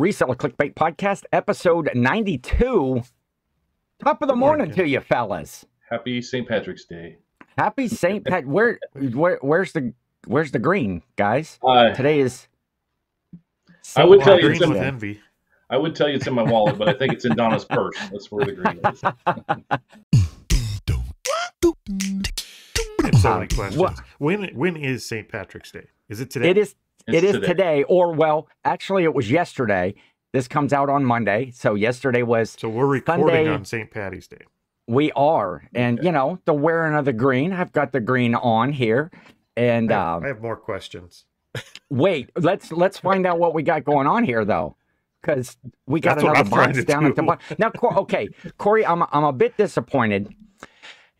Reseller Clickbait Podcast, episode 92. Top of the morning to you, fellas. Happy St. Patrick's Day. Happy St. Pat. Where, where, where's the, where's the green, guys? Uh, Today is. I would tell you Green it's in, envy. I would tell you it's in my wallet, but I think it's in Donna's purse. That's where the green is. So many questions. what- When when is St. Patrick's Day? Is it today? It is. It's it is today. today. or well, actually, it was yesterday. This comes out on Monday, so yesterday was. So we're recording Sunday. on St. Patty's Day. We are, and Okay. you know, the wearing of the green. I've got the green on here, and I have, um, I have more questions. Wait, let's let's find out what we got going on here though, because we got That's what another I'm box to down at the bottom. Now, okay, Corey, I'm I'm a bit disappointed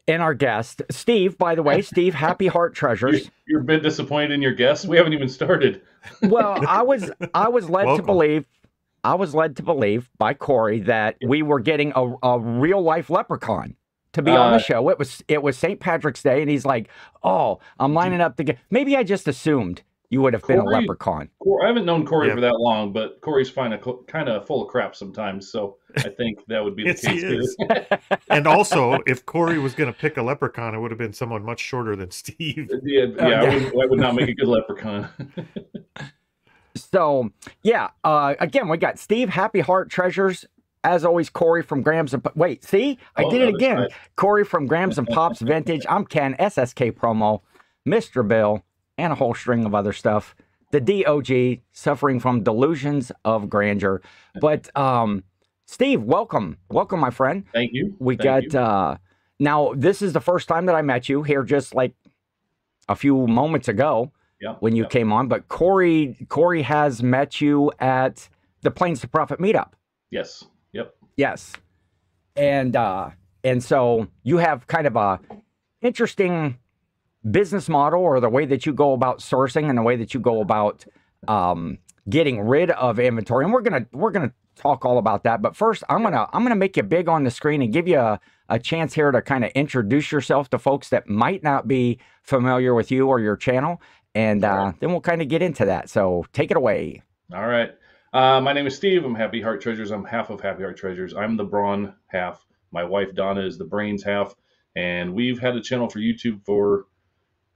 in our guest, Steve. By the way, Steve, Happy Heart Treasures. you're a bit disappointed in your guess. We haven't even started. Well, I was I was led to believe. I was led to believe by Corey that we were getting a, a real life leprechaun to be on the Uh, show. It was it was St. Patrick's Day, and he's like, "Oh, I'm lining up to get." Maybe I just assumed you would have been a leprechaun. Cor- I haven't known Corey Yeah. for that long, but Corey's kind of kind of full of crap sometimes. So I think that would be the Yes, he case here. is. and also, if Corey was going to pick a leprechaun, it would have been someone much shorter than Steve. Yeah, yeah, Oh, yeah. I, would, I would not make a good leprechaun. So yeah, uh, again, we got Steve Happy Heart Treasures. As always, Corey from Grams and P- wait, see, I Oh, did it again. nice. Corey from Grams and Pops Vintage. I'm Ken SSK promo, Mr. Bill, and a whole string of other stuff. The DOG suffering from delusions of grandeur. But um, Steve, welcome, welcome, my friend. Thank you. We Thank got you. uh now this is the first time that I met you here just like a few moments ago yeah, when you yeah. came on, but Corey Corey has met you at the Plains to Profit meetup. Yes. Yep. Yes. And uh and so you have kind of a interesting business model or the way that you go about sourcing and the way that you go about um getting rid of inventory. And we're gonna we're gonna talk all about that. But first I'm gonna I'm gonna make you big on the screen and give you a, a chance here to kind of introduce yourself to folks that might not be familiar with you or your channel. And uh, then we'll kind of get into that. So take it away. All right. Uh, my name is Steve. I'm Happy Heart Treasures. I'm half of Happy Heart Treasures. I'm the brawn half. My wife Donna is the brains half, and we've had a channel for YouTube for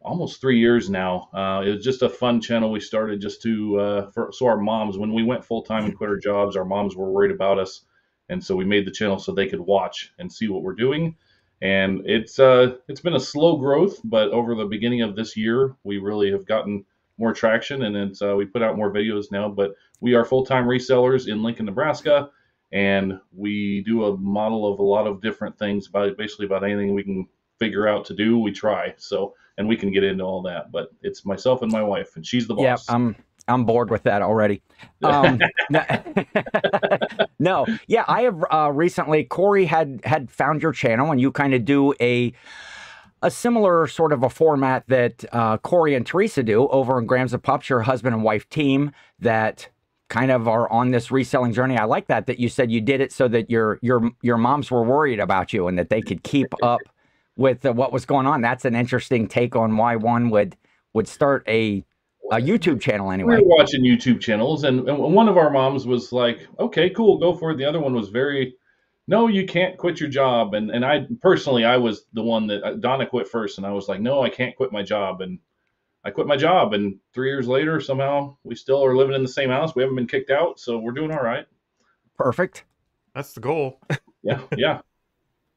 almost three years now. Uh, it was just a fun channel we started just to uh, for, so our moms, when we went full time and quit our jobs, our moms were worried about us, and so we made the channel so they could watch and see what we're doing. And it's uh, it's been a slow growth, but over the beginning of this year, we really have gotten more traction, and it's uh, we put out more videos now. But we are full time resellers in Lincoln, Nebraska, and we do a model of a lot of different things. About basically about anything we can figure out to do, we try. So, and we can get into all that. But it's myself and my wife, and she's the boss. Yeah. I'm I'm bored with that already. Um, no, no, yeah, I have uh, recently. Corey had had found your channel, and you kind of do a a similar sort of a format that uh, Corey and Teresa do over in Grams and Pops, your husband and wife team that kind of are on this reselling journey. I like that that you said you did it so that your your your moms were worried about you and that they could keep up with uh, what was going on. That's an interesting take on why one would would start a a YouTube channel anyway. we anyway. were watching YouTube channels, and, and one of our moms was like, "Okay, cool, go for it." The other one was very, "No, you can't quit your job." And and I personally, I was the one that uh, Donna quit first, and I was like, "No, I can't quit my job." And I quit my job, and three years later, somehow we still are living in the same house. We haven't been kicked out, so we're doing all right. Perfect. That's the goal. Yeah, yeah,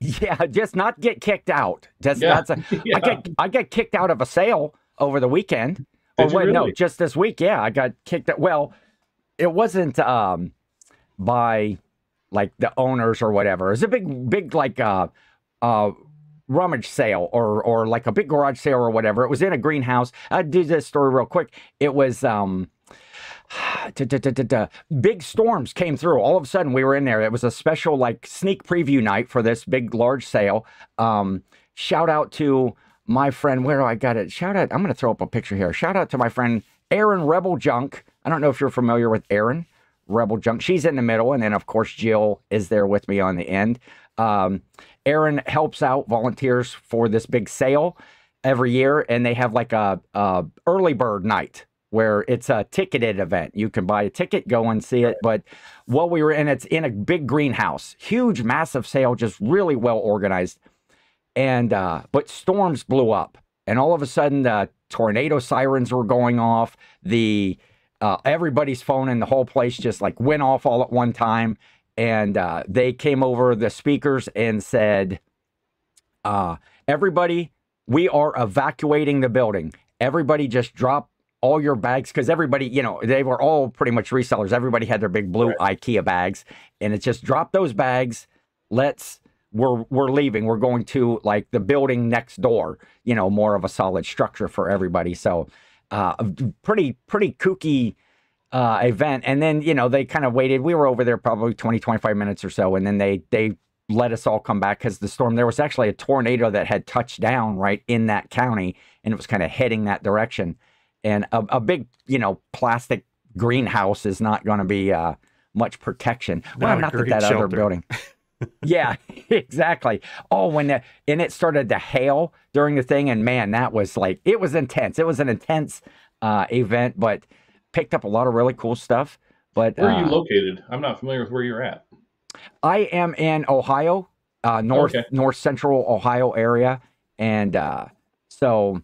Yeah, just not get kicked out. Just Yeah. that's a, yeah. I get I get kicked out of a sale over the weekend. Did or you wait, no, just this week. Yeah, I got kicked out. Well, it wasn't um by like the owners or whatever. It was a big big like uh uh rummage sale or or like a big garage sale or whatever. It was in a greenhouse. I'll do this story real quick. It was um da, da, da, big storms came through. All of a sudden, we were in there. It was a special like sneak preview night for this big large sale. Um, shout out to my friend. Where do I got it? Shout out. I'm going to throw up a picture here. Shout out to my friend Aaron Rebel Junk. I don't know if you're familiar with Aaron Rebel Junk. She's in the middle, and then of course Jill is there with me on the end. Um, Aaron helps out volunteers for this big sale every year, and they have like a, a early bird night where it's a ticketed event. You can buy a ticket, go and see it. But while we were in, it's in a big greenhouse, huge, massive sale, just really well organized. And uh, but storms blew up, and all of a sudden, the tornado sirens were going off. The uh, everybody's phone in the whole place just like went off all at one time, and uh, they came over the speakers and said, uh, "Everybody, we are evacuating the building. Everybody, just drop." All your bags, because everybody, you know, they were all pretty much resellers. Everybody had their big blue IKEA bags, and it's just drop those bags. Let's we're we're leaving. We're going to like the building next door. You know, more of a solid structure for everybody. So, uh, pretty pretty kooky uh, event. And then you know they kind of waited. We were over there probably 20 25 minutes or so, and then they they let us all come back because the storm. There was actually a tornado that had touched down right in that county, and it was kind of heading that direction. And a, a big you know plastic greenhouse is not going to be uh, much protection. Well, Not that that other building. yeah, exactly. Oh, when the, and it started to hail during the thing, and man, that was like it was intense. It was an intense uh, event, but picked up a lot of really cool stuff. But Where are you uh, located? I'm not familiar with where you're at. I am in Ohio, uh, north Okay. north central Ohio area, and uh, so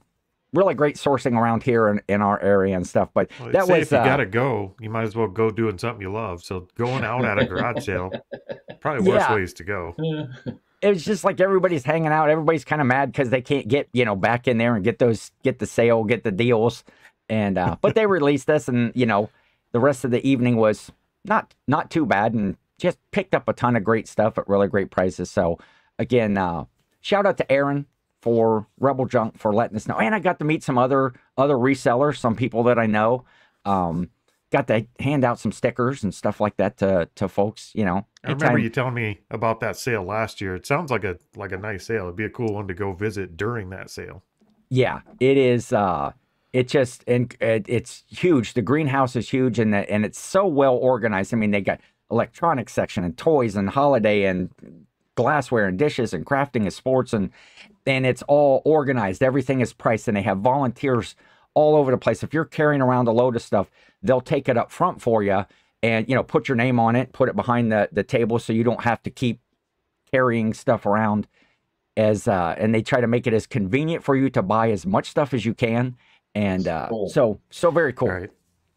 really great sourcing around here in, in our area and stuff. But Well, that was if you uh, gotta go, you might as well go doing something you love. So going out at a garage sale, probably worse Yeah. ways to go. it was just like everybody's hanging out. Everybody's kind of mad because they can't get you know back in there and get those get the sale, get the deals, and uh, but they released us, and you know the rest of the evening was not not too bad, and just picked up a ton of great stuff at really great prices. So again, uh, shout out to Aaron for Rebel Junk for letting us know, and I got to meet some other other resellers, some people that I know. Um, got to hand out some stickers and stuff like that to to folks. You know, I remember you telling me about that sale last year. It sounds like a like a nice sale. It'd be a cool one to go visit during that sale. Yeah, it is. Uh, it just and it, it's huge. The greenhouse is huge, and the, and it's so well organized. I mean, they got electronics section and toys and holiday and glassware and dishes and crafting and sports and and it's all organized. Everything is priced, and they have volunteers all over the place. If you're carrying around a load of stuff, they'll take it up front for you and you know put your name on it, put it behind the the table, so you don't have to keep carrying stuff around as uh and they try to make it as convenient for you to buy as much stuff as you can and uh Cool. so so very cool All right.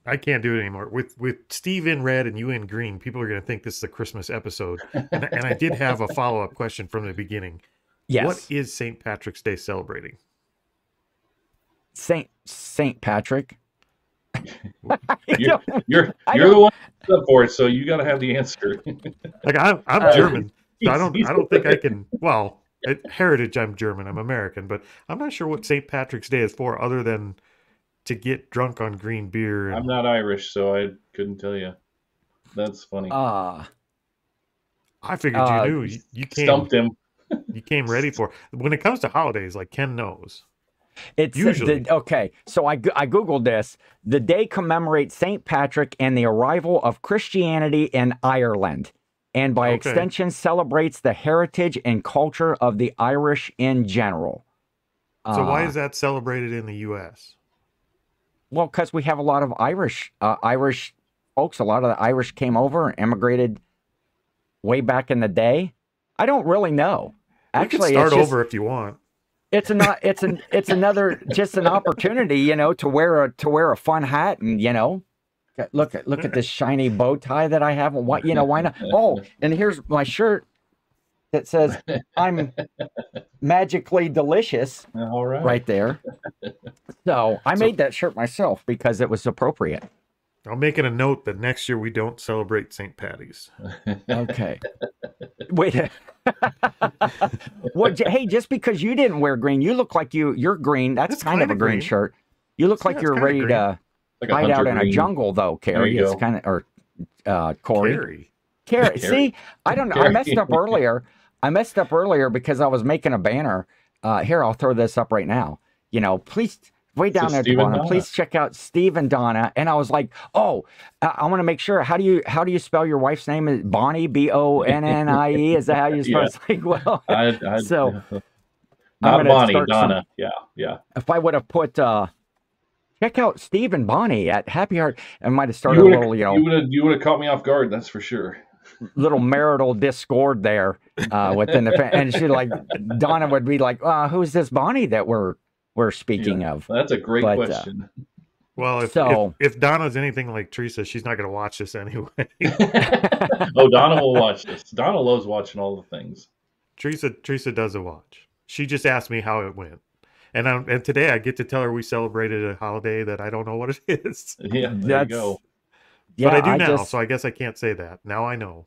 I can't do it anymore. With with Steve in red and you in green, people are going to think this is a Christmas episode. And, and I did have a follow up question from the beginning. yes What is St. Patrick's Day celebrating? saint saint patrick You're you're, you're the one up for it, so you got to have the answer. Like I'm I'm Uh, German. So I don't I don't think I can. Well, at heritage I'm German. I'm American, but I'm not sure what St. Patrick's Day is for, other than to get drunk on green beer. I'm not Irish, so I couldn't tell you. That's funny. uh I figured uh, you knew. You, you came Stumped him. you came ready for. When it comes to holidays, like Ken knows. It's the- Usually. okay. So I I googled this. The day commemorates Saint Patrick and the arrival of Christianity in Ireland, and by Okay. extension celebrates the heritage and culture of the Irish in general. So why Uh, is that celebrated in the U.S.? Well, because we have a lot of Irish uh, Irish folks. A lot of the Irish came over and immigrated way back in the day. I don't really know. We Actually, start it's just, over if you want. it's a it's an it's another just an opportunity, you know, to wear a to wear a fun hat and you know, look at look at this shiny bow tie that I have. What you know? Why not? Oh, and here's my shirt that says I'm magically delicious All right. right there. So I made that shirt myself because it was appropriate. I'm making a note that next year we don't celebrate St. Patty's. Okay. Wait. what? Hey, just because you didn't wear green, you look like you you're green. That's It's kind of kinda a green, green. shirt. You look Yeah, like you're ready to Like hide out hunter in a jungle, though, Carrie. you It's kind of or uh, Corey. Carrie. Carrie. Carrie. See, I don't know. I messed up earlier. I messed up earlier because I was making a banner. Uh, here, I'll throw this up right now. You know, please, way down So there at the Steve and bottom, Donna. please check out Steve and Donna. And I was like, oh, I, I want to make sure. How do you how do you spell your wife's name? Is Bonnie B O N N I E? Is that how you spell? Yeah. It's like, well, I, I, So, not Bonnie, start some- Donna. Yeah, yeah. if I would have put uh check out Steve and Bonnie at Happy Heart. And might have started a little, you know, You would have you would have caught me off guard. That's for sure. Little marital discord there uh, within the family. and she like Donna would be like, uh, "Who's this Bonnie that we're we're speaking of?" That's a great But, uh, question. Well, if, So- if if Donna's anything like Teresa, she's not going to watch this anyway. oh, Donna will watch this. Donna loves watching all the things. Teresa Teresa doesn't watch. She just asked me how it went, and i and today I get to tell her we celebrated a holiday that I don't know what it is. Yeah, there you go. But I do now so I guess I can't say that. Now I know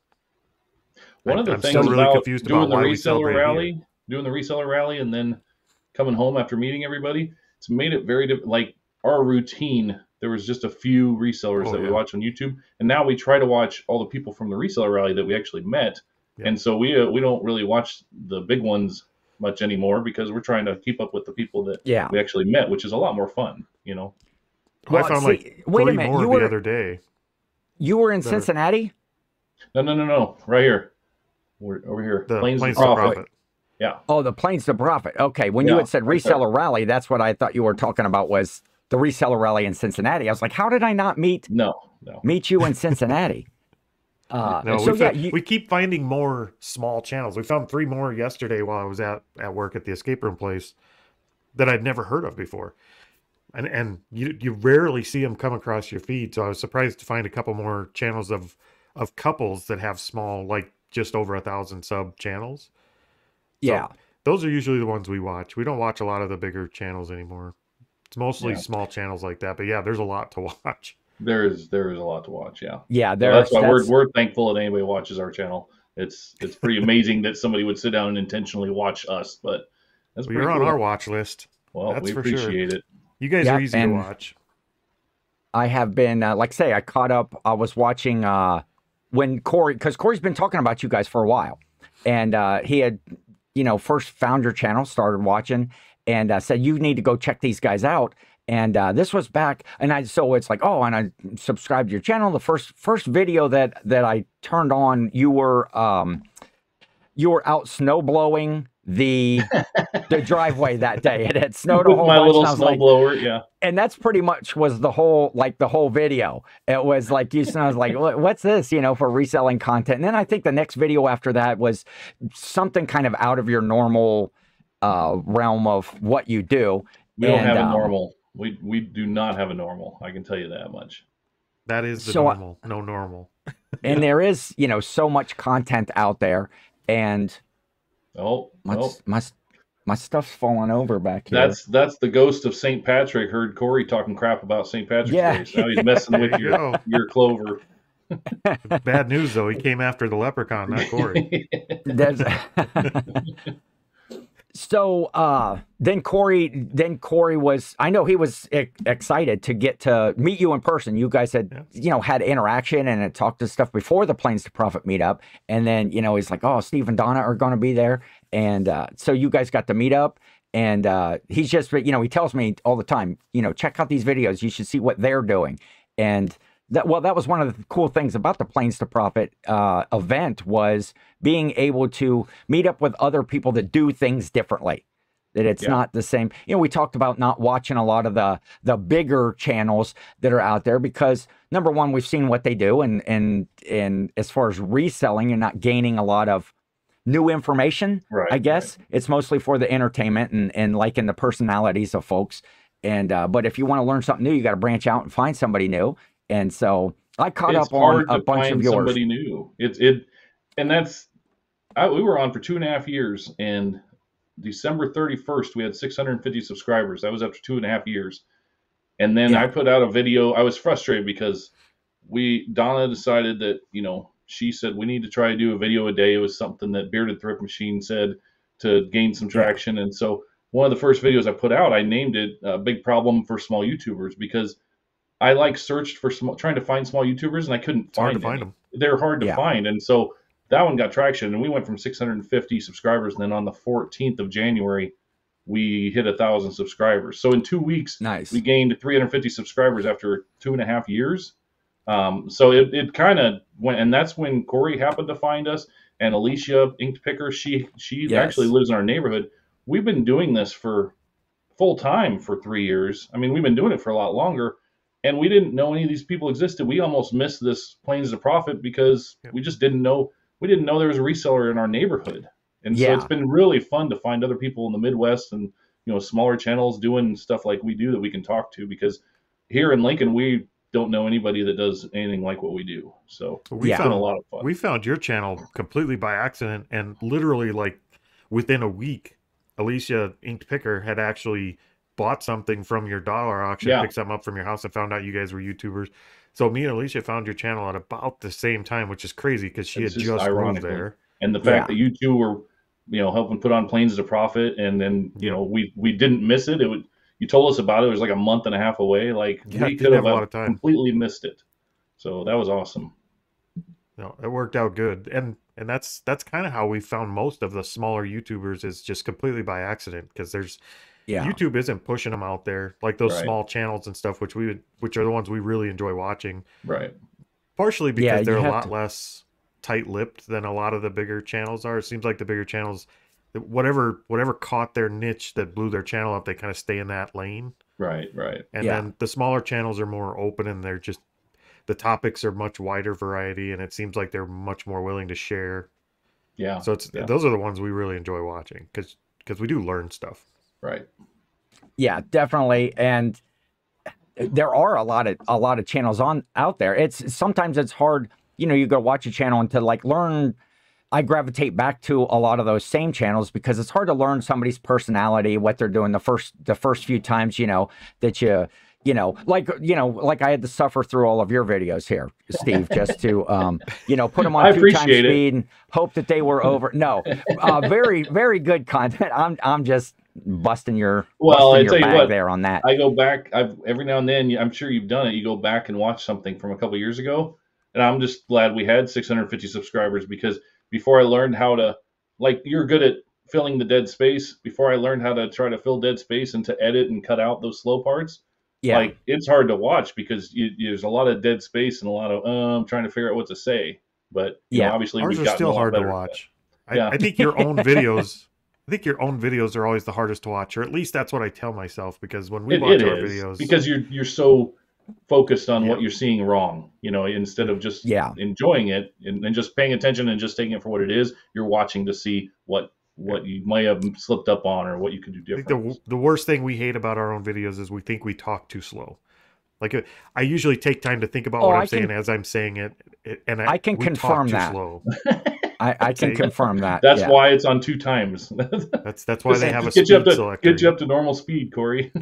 One I- of the I'm things still really about confused doing about the why reseller celebrate rally, doing the reseller rally, and then coming home after meeting everybody, it's made it very diff- like our routine. There was just a few resellers Oh, that we yeah. watch on YouTube, and now we try to watch all the people from the reseller rally that we actually met. Yeah. And so we uh, we don't really watch the big ones much anymore because we're trying to keep up with the people that yeah. we actually met, which is a lot more fun. You know, Well, I found see, like wait a minute. more You the were other day. you were in that are- Cincinnati. no, no, no, no, right here, we're over here, The planes, Plains of to Profit. Profit. Yeah, Oh, the Plains to Profit. Okay, when you had said right there. reseller rally, that's what I thought you were talking about was the reseller rally in Cincinnati. I was like, how did I not meet no, no. meet you in Cincinnati? Uh, No, so we, yeah, you, we keep finding more small channels. We found three more yesterday while I was at, at work at the escape room place that I'd never heard of before. And and you you rarely see them come across your feed. So I was surprised to find a couple more channels of of couples that have small, like just over a thousand sub channels. yeah. Those are usually the ones we watch. We don't watch a lot of the bigger channels anymore. It's mostly Yeah. small channels like that. But yeah, there's a lot to watch. There is there is a lot to watch. Yeah. Yeah, So there's that's why that's- we're, we're thankful that anybody watches our channel. It's it's pretty amazing that somebody would sit down and intentionally watch us. But that's well, you're on our watch list. Well, that's we for sure. appreciate it. You guys Yeah, are easy to watch. I have been, uh, like say, I caught up. I was watching uh, when Corey, because Corey's been talking about you guys for a while, and uh, he had, you know, first found your channel, started watching, and uh, said you need to go check these guys out. And uh, this was back, and I so it's like, oh, and I subscribed to your channel. The first first video that that I turned on, you were um, you were out snow blowing the the driveway that day. It had snowed a With whole my bunch. little and like, snowblower, yeah. and that's pretty much was the whole like the whole video it was like you know, I was like what's this you know for reselling content and then i think the next video after that was something kind of out of your normal uh realm of what you do We don't And, have a um, normal. We we do not have a normal. I can tell you that much. That is the So I- normal. no normal. and there is you know so much content out there and Oh, my oh, my my stuff's falling over back here that's that's the ghost of St. Patrick. Heard Corey talking crap about St. Patrick's Yeah. Day. Now he's messing with There you your go. your clover. Bad news though. He came after the leprechaun, not Corey. There's so uh then Corey then Corey was I know he was e- excited to get to meet you in person. You guys had Yeah. you know had interaction and had talked to stuff before the Plains to Profit meetup. And then, you know, he's like, Oh, Steve and Donna are gonna be there. And uh so you guys got to meet up and uh he's just you know, he tells me all the time, you know, check out these videos. You should see what they're doing. And that well, that was one of the cool things about the Plains to Profit uh, event was being able to meet up with other people that do things differently. That it's Yeah. not the same. You know, we talked about not watching a lot of the the bigger channels that are out there because number one, we've seen what they do, and and and as far as reselling, you're not gaining a lot of new information. Right, I guess it's mostly for the entertainment and and liking the personalities of folks. And uh, but if you want to learn something new, you got to branch out and find somebody new. And so I caught it's up on a bunch of yours. somebody new. It's it, and that's I, we were on for two and a half years, and December thirty first we had six hundred and fifty subscribers. That was after two and a half years, and then Yeah. I put out a video. I was frustrated because we Donna decided that you know she said we need to try to do a video a day. It was something that Bearded Thrift Machine said to gain some traction, and so one of the first videos I put out, I named it "A Big Problem for Small YouTubers" because I like searched for small, trying to find small YouTubers, and I couldn't It's hard find to find them. They're hard to Yeah. find, and so that one got traction, and we went from 650 subscribers, and then on the 14th of January, we hit a thousand subscribers. So in two weeks, Nice. we gained 350 subscribers after two and a half years. Um, so it, it kind of went, and that's when Corey happened to find us, and Alicia Inked Picker. She she Yes. actually lives in our neighborhood. We've been doing this for full time for three years. I mean, we've been doing it for a lot longer, and we didn't know any of these people existed. We almost missed this Plains to Profit because Yep. we just didn't know. We didn't know there was a reseller in our neighborhood, and so it's been really fun to find other people in the Midwest and you know smaller channels doing stuff like we do that we can talk to because here in Lincoln we don't know anybody that does anything like what we do. So We Yeah. it's a lot of fun. we found your channel completely by accident, and literally like within a week, Alicia Inked Picker had actually bought something from your dollar auction, Yeah. picked something up from your house, and found out you guys were YouTubers. So me and Alicia found your channel at about the same time, which is crazy because she It's had just moved there. and the fact Yeah. that you two were you know helping put on Plains to Profit and then you know we we didn't miss it it would you told us about it it was like a month and a half away like Yeah, we could have have a lot of time. completely missed it so that was awesome No, it worked out good, and and that's that's kind of how we found most of the smaller YouTubers is just completely by accident because there's Yeah. YouTube isn't pushing them out there like those Right. small channels and stuff, which we would, which are the ones we really enjoy watching. right Partially because Yeah, they're a lot to- less tight-lipped than a lot of the bigger channels are. It seems like the bigger channels, whatever whatever caught their niche that blew their channel up, they kind of stay in that lane. right right And Yeah. then the smaller channels are more open and they're just the topics are much wider variety, and it seems like they're much more willing to share. yeah So it's yeah. those are the ones we really enjoy watching because because we do learn stuff. Right Yeah, definitely. And there are a lot of a lot of channels on out there. It's sometimes it's hard, you know, you go watch a channel and to like learn I gravitate back to a lot of those same channels because it's hard to learn somebody's personality, what they're doing the first the first few times, you know, that you you know, like you know, like I had to suffer through all of your videos here, Steve, just to um, you know, put them on two times speed and hope that they were over. No, uh, very very good content. I'm I'm just busting your Well, busting I tell your you what, there on that. I go back. I've every now and then. I'm sure you've done it. You go back and watch something from a couple years ago, and I'm just glad we had 650 subscribers because before I learned how to, like, you're good at filling the dead space. Before I learned how to try to fill dead space and to edit and cut out those slow parts, yeah, like it's hard to watch because you, there's a lot of dead space and a lot of um trying to figure out what to say. But you know, Yeah. obviously Ours we've are still hard to watch. I, Yeah. I think your own videos. I think your own videos are always the hardest to watch, or at least that's what I tell myself. Because when we It, watch it our is videos, because you're you're so focused on Yeah. what you're seeing wrong, you know, instead of just Yeah. enjoying it and, and just paying attention and just taking it for what it is. You're watching to see what what you might have slipped up on or what you could do I think different. the the worst thing we hate about our own videos is we think we talk too slow. Like uh, I usually take time to think about Oh, what I I'm saying can- as I'm saying it, it- and I, I can confirm too that. Slow. I, I can confirm that. That's yeah. why it's on two times. That's that's why they have a Just get you up to selector. get you up to normal speed, Corey.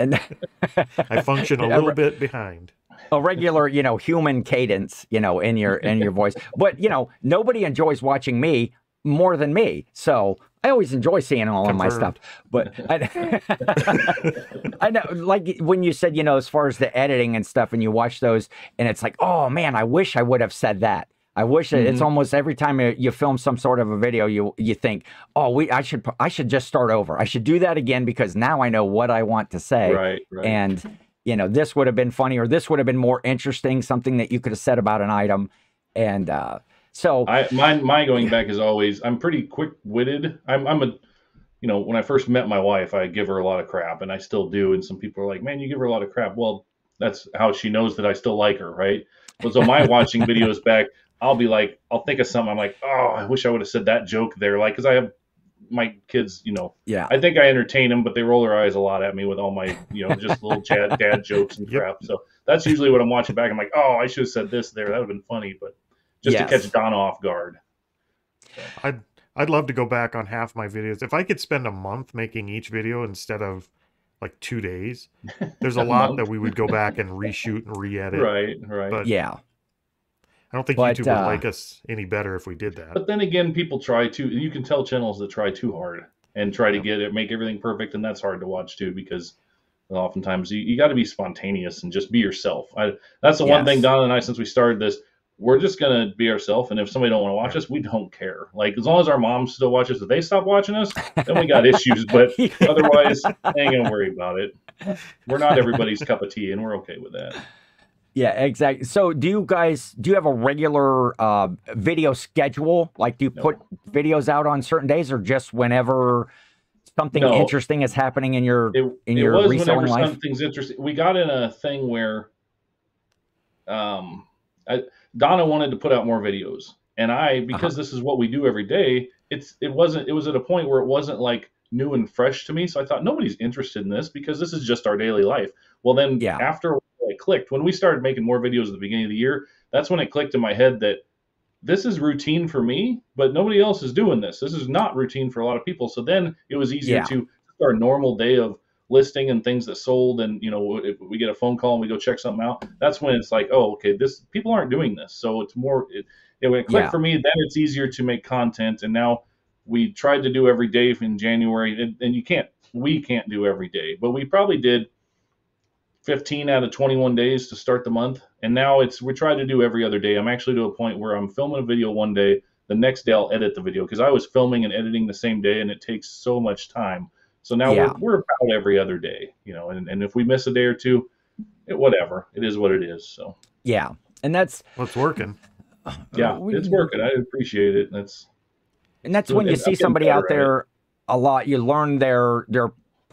And I function a little right. bit behind. a regular, you know, human cadence, you know, in your in your voice. But you know, nobody enjoys watching me more than me. So I always enjoy seeing all of my stuff. But I, I know, like when you said, you know, as far as the editing and stuff, and you watch those, and it's like, oh man, I wish I would have said that. I wish that it's almost every time you, you film some sort of a video, you you think, oh, we I should I should just start over. I should do that again because now I know what I want to say right, right. and you know this would have been funny or this would have been more interesting something that you could have said about an item and uh so I my my going back is always I'm pretty quick witted. I'm I'm a you know when I first met my wife I give her a lot of crap and I still do and some people are like man you give her a lot of crap. Well that's how she knows that I still like her right. But so my watching videos back I'll be like I'll think of something I'm like oh I wish I would have said that joke there like because I have my kids you know yeah I think I entertain them but they roll their eyes a lot at me with all my you know just little dad dad jokes and Yep. crap. So that's usually what I'm watching back. I'm like oh I should have said this there that would have been funny but just Yes. to catch Donna off guard. I'd I'd love to go back on half my videos. If I could spend a month making each video instead of like two days, there's a A lot month. that we would go back and reshoot and re-edit. Right, right. But- yeah I don't think But, YouTube uh, would like us any better if we did that. but then again, people try to. You can tell channels that try too hard and try to get it, make everything perfect, and that's hard to watch too because oftentimes you, you got to be spontaneous and just be yourself. I, that's the one thing Donna and I, since we started this, we're just gonna be ourselves. And if somebody don't want to watch us, we don't care. Like as long as our moms still watch us, if they stop watching us, then we got issues. But otherwise, I ain't gonna worry about it. We're not everybody's cup of tea, and we're okay with that. Yeah exactly so do you guys do you have a regular uh video schedule like do you No. put videos out on certain days or just whenever something No. interesting is happening in your it, in it your was reselling life? something's interesting. We got in a thing where, um, I, Donna wanted to put out more videos, and I Uh-huh. because this is what we do every day. It's it wasn't it was at a point where it wasn't like new and fresh to me. So I thought nobody's interested in this because this is just our daily life. Well, then Yeah. after it clicked when we started making more videos at the beginning of the year, that's when it clicked in my head that this is routine for me, but nobody else is doing this. This is not routine for a lot of people. So then it was easier Yeah. to our normal day of listing and things that sold and you know if we get a phone call and we go check something out that's when it's like oh okay this people aren't doing this so it's more it, it when it clicked Yeah. for me then it's easier to make content and now we tried to do every day in january and, and you can't we can't do every day but we probably did 15 out of 21 days to start the month and now it's we try to do every other day i'm actually to a point where i'm filming a video one day the next day i'll edit the video because i was filming and editing the same day and it takes so much time so now Yeah. we're, we're about every other day you know and, and if we miss a day or two it, whatever it is what it is so Yeah, and that's Well, working. yeah we- it's working i appreciate it that's and that's when you see somebody better out at it. there a lot. You learn their their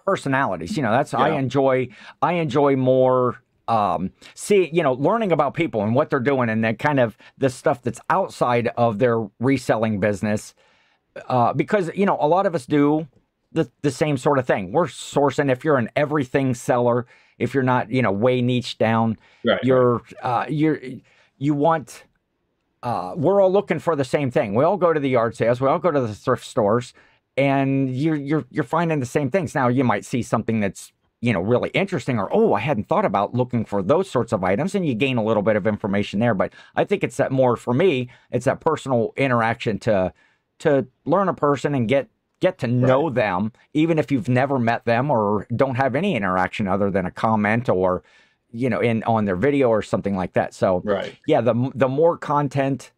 personalities. You know, that's I enjoy. I enjoy more. Um, see, you know, learning about people and what they're doing, and then kind of the stuff that's outside of their reselling business, uh, because you know a lot of us do the the same sort of thing. We're sourcing. If you're an everything seller, if you're not, you know, way niche down, right you're uh you're you want uh we're all looking for the same thing we all go to the yard sales we all go to the thrift stores and you're you're you're finding the same things. Now you might see something that's you know really interesting or oh i hadn't thought about looking for those sorts of items and you gain a little bit of information there. But i think it's that more for me it's that personal interaction to to learn a person and get get to know them even if you've never met them or don't have any interaction other than a comment or you know in on their video or something like that. So right. yeah the the more content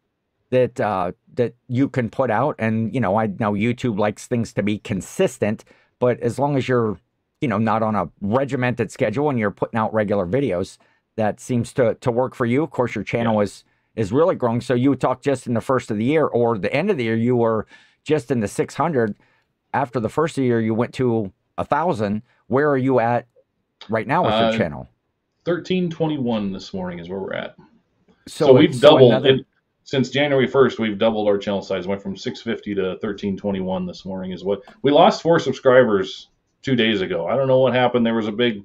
that uh that you can put out. And you know i know youtube likes things to be consistent but as long as you're you know not on a regimented schedule and you're putting out regular videos that seems to to work for you. Of course your channel is is really growing. So you talk just in the first of the year or the end of the year you were just in the 600 after the first of the year you went to a thousand. Where are you at right now with Uh, your channel 1321 this morning is where we're at. So, so, we've so doubled another- since January 1st. We've doubled our channel size. Went from 650 to 1321 this morning. Is what we lost four subscribers two days ago. I don't know what happened. There was a big,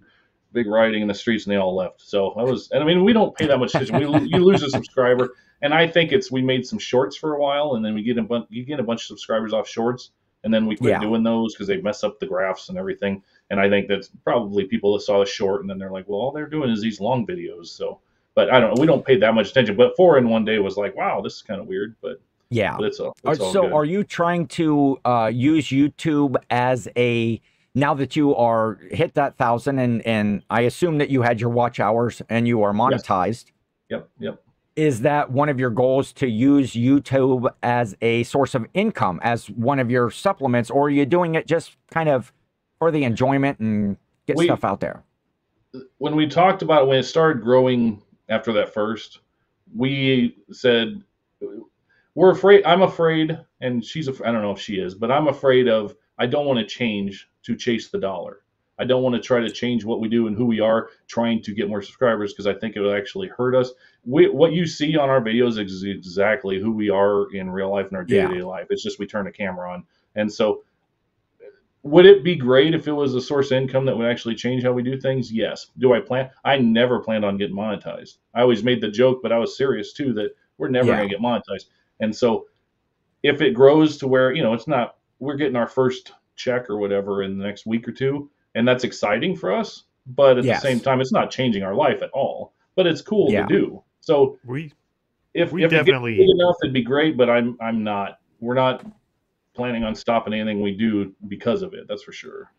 big rioting in the streets, and they all left. So that was. And I mean, we don't pay that much attention. We you lose a subscriber, and I think it's we made some shorts for a while, and then we get a bunch. You get a bunch of subscribers off shorts, and then we quit Yeah. doing those because they mess up the graphs and everything. And I think that's probably people that saw the short, and then they're like, well, all they're doing is these long videos. So but I don't know. We don't pay that much attention. But four in one day was like, wow, this is kind of weird. But, yeah but it's all, it's all so good. are you trying to uh, use YouTube as a now that you are hit that thousand and and I assume that you had your watch hours and you are monetized. yep, yep. Is that one of your goals to use YouTube as a source of income as one of your supplements, or are you doing it just kind of for the enjoyment and get We- stuff out there? When we talked about it, when it started growing after that first, we said we're afraid. I'm afraid, and she's. I don't know if she is, but I'm afraid of. I don't want to change to chase the dollar. I don't want to try to change what we do and who we are, trying to get more subscribers because I think it would actually hurt us. We, what you see on our videos is exactly who we are in real life in our day to day life. It's just we turn a camera on, and so would it be great if it was a source income that would actually change how we do things? Yes. Do I plan? I never planned on getting monetized. I always made the joke, but I was serious too that we're never Yeah. going to get monetized. And so if it grows to where, you know, it's not, we're getting our first check or whatever in the next week or two, and that's exciting for us. But at Yes. the same time, it's not changing our life at all. But it's cool Yeah. to do. So We if We if definitely- big enough, it'd be great. But I'm I'm not. We're not planning on stopping anything we do because of it. That's for sure.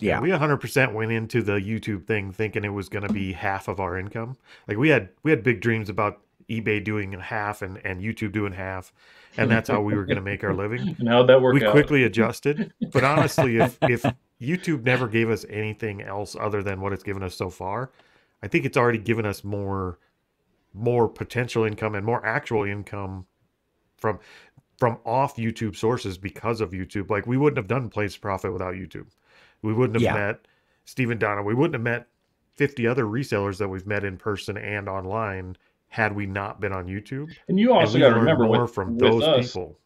Yeah. we 100% went into the YouTube thing thinking it was going to be half of our income. Like we had we had big dreams about eBay doing half and and YouTube doing half, and that's how we were going to make our living. And how'd that work we out? quickly adjusted. But honestly, if if YouTube never gave us anything else other than what it's given us so far, I think it's already given us more more potential income and more actual income from from off YouTube sources because of YouTube. Like we wouldn't have done Place Profit without YouTube. We wouldn't have Yeah. met Stephen Donna. We wouldn't have met 50 other resellers that we've met in person and online had we not been on YouTube. And you And also we got to remember more with, from with those us, people.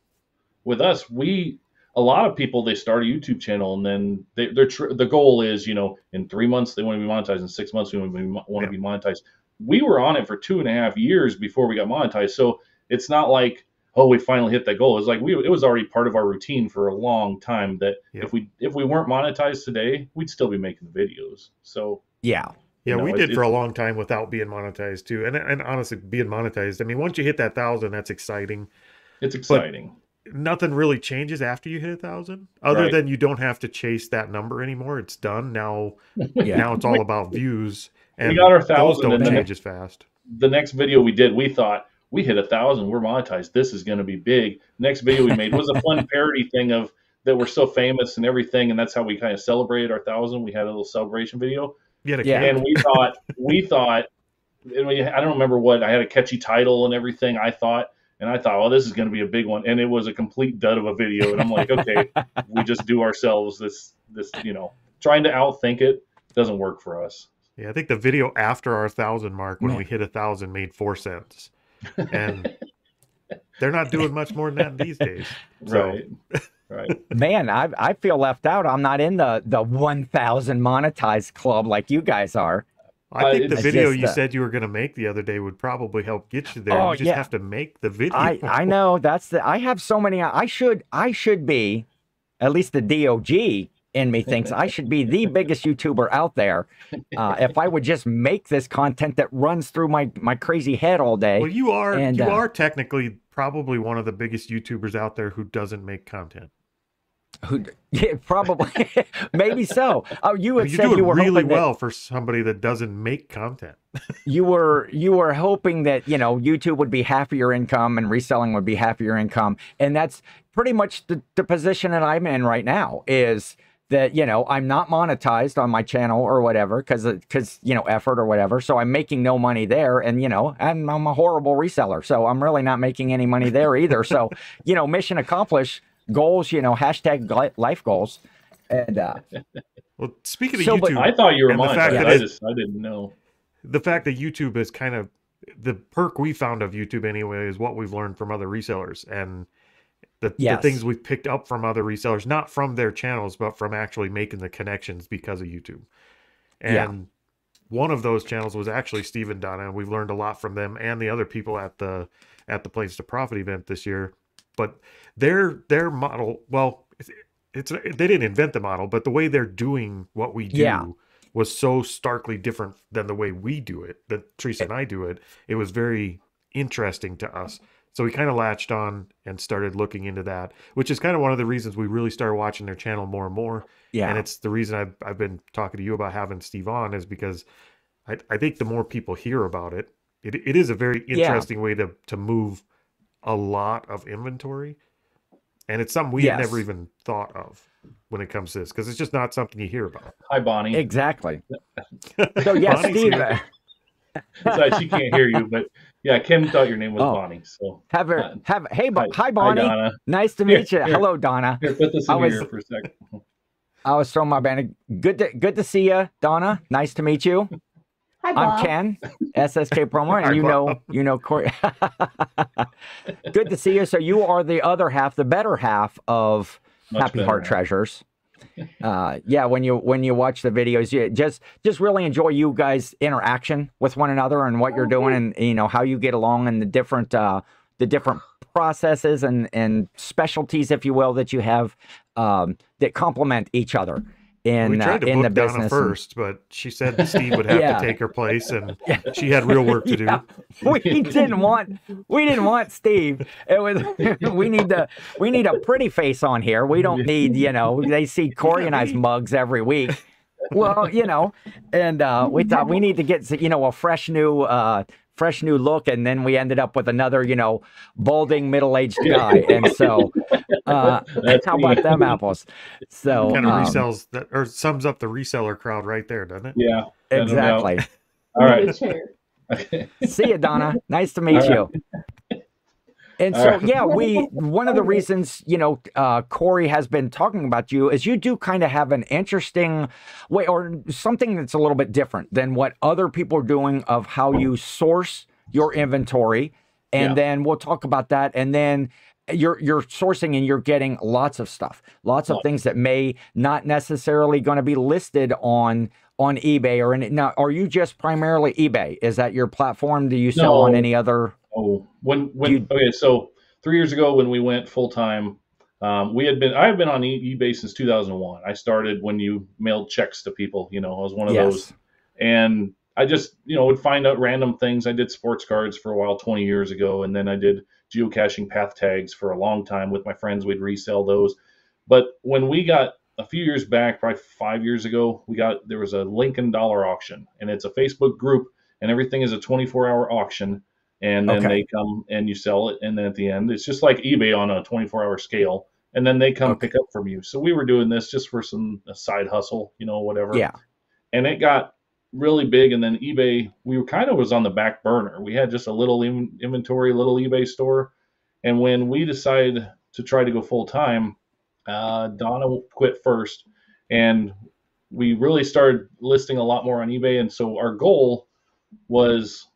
with us, we a lot of people they start a YouTube channel and then they, they're tr- the goal is you know in three months they want to be monetized, in six months we want to be, want to be monetized. We were on it for two and a half years before we got monetized, so it's not like oh we finally hit that goal. It's like we it was already part of our routine for a long time that Yep. if we if we weren't monetized today, we'd still be making the videos. So Yeah. Yeah, you know, we it- did for a long time without being monetized too. And and honestly, being monetized, I mean, once you hit that thousand, that's exciting. it's exciting. Nothing really changes after you hit a thousand, other Right. than you don't have to chase that number anymore. It's done now. Yeah. Now it's all about views, and we got our those 1,000 don't and then- change as fast. the next video we did, we thought we hit a thousand, we're monetized. This is going to be big. Next video we made was a fun parody thing of that we're so famous and everything, and that's how we kind of celebrated our thousand. We had a little celebration video, You had a Yeah. and we thought we thought and we, I don't remember what I had a catchy title and everything. I thought, and I thought, well, this is going to be a big one, and it was a complete dud of a video. And I'm like, okay, we just do ourselves this this you know trying to outthink it doesn't work for us. Yeah, I think the video after our thousand mark, when Man. we hit a thousand, made four cents, and they're not doing much more than that these days. So, Right, right. Man, I I feel left out. I'm not in the the 1,000 monetized club like you guys are. I Uh, think the video just, you uh, said you were going to make the other day would probably help get you there. Oh, you just yeah. have to make the video. I I know that's the I have so many I should I should be at least the DOG in me thinks I should be the biggest YouTuber out there uh, if I would just make this content that runs through my my crazy head all day. Well, you are And, you uh, are technically probably one of the biggest YouTubers out there who doesn't make content. Who, yeah, probably maybe so. Oh, you said doing you were really hoping that- well for somebody that doesn't make content. you were you were hoping that you know YouTube would be half of your income and reselling would be half of your income, and that's pretty much the, the position that I'm in right now. Is that you know I'm not monetized on my channel or whatever because because you know effort or whatever, so I'm making no money there, and you know and I'm a horrible reseller, so I'm really not making any money there either. So you know mission accomplished, goals you know hashtag life goals, and uh, Well, speaking of So, but YouTube, I thought you were And fact monetized. that I just I didn't know. the fact that YouTube is kind of the perk we found of YouTube anyway is what we've learned from other resellers and the, the things we've picked up from other resellers, not from their channels, but from actually making the connections because of YouTube. And Yeah. one of those channels was actually Steve and Donna, and we've learned a lot from them and the other people at the at the Plains to Profit event this year. But their their model, well, it's, it's they didn't invent the model, but the way they're doing what we do Yeah. was so starkly different than the way we do it, that Teresa eh and I do it. It was very interesting to us. So we kind of latched on and started looking into that, which is kind of one of the reasons we really started watching their channel more and more. yeah, And it's the reason I've, I've been talking to you about having Steve on is because I, I think the more people hear about it, it, it is a very Yeah. interesting way to, to move a lot of inventory. And it's something we Yes. had never even thought of when it comes to this because it's just not something you hear about. Hi, Bonnie. exactly. So yeah, Bonnie's Steve. here. Sorry, she can't hear you, but yeah, Kim thought your name was Oh. Bonnie. So Have her Uh, have hey Bo- hi, hi Bonnie. Donna. nice to Here, meet you. here. Hello Donna. Here, put this I in was- here for a second. I was throwing my band. Good to good to see you, Donna. Nice to meet you. Hi, Bob. I'm Ken, SSK Promo, and Hi, you know you know Corey. good to see you. So you are the other half, the better half of Much Happy Heart now. Treasures. Uh, yeah, when you when you watch the videos, you just just really enjoy you guys' interaction with one another and what you're doing, and you know how you get along and the different uh, the different processes and and specialties, if you will, that you have um, that complement each other in we uh, tried to in the book Donna business. and- first, but she said Steve would have Yeah. to take her place, and she had real work to do. Yeah. we didn't want we didn't want Steve. It was we need the we need a pretty face on here. We don't need you know they see Corey and I's mugs every week. Well, you know, and uh, we thought we need to get you know a fresh new uh, fresh new look, and then we ended up with another you know balding middle aged guy, and so uh, That's how me. about them apples? So Kind of um, resells that, or sums up the reseller crowd right there, doesn't it? Yeah. exactly. All right. See you, Donna. Nice to meet All you. And so, yeah, we one of the reasons you know uh, Corey has been talking about you is you do kind of have an interesting way or something that's a little bit different than what other people are doing of how you source your inventory, and Yeah. then we'll talk about that, and then. You're you're sourcing and you're getting lots of stuff, lots of things that may not necessarily going to be listed on on eBay or any. Now, are you just primarily eBay? Is that your platform? Do you sell on any other? Oh, when when You- okay, so three years ago when we went full time, um, we had been I have been on e- eBay since 2001. I started when you mailed checks to people. You know, I was one of those, and I just you know would find out random things. I did sports cards for a while 20 years ago, and then I did geocaching path tags for a long time with my friends. We'd resell those, but when we got a few years back, probably five years ago, we got there was a Lincoln Dollar auction, and it's a Facebook group, and everything is a 24 hour auction and then Okay. they come and you sell it and then at the end it's just like ebay on a 24 hour scale and then they come Okay. pick up from you so we were doing this just for some a side hustle you know whatever Yeah. and it got really big and then ebay we were kind of was on the back burner we had just a little in- inventory little ebay store and when we decided to try to go full time uh, donna quit first and we really started listing a lot more on ebay and so our goal was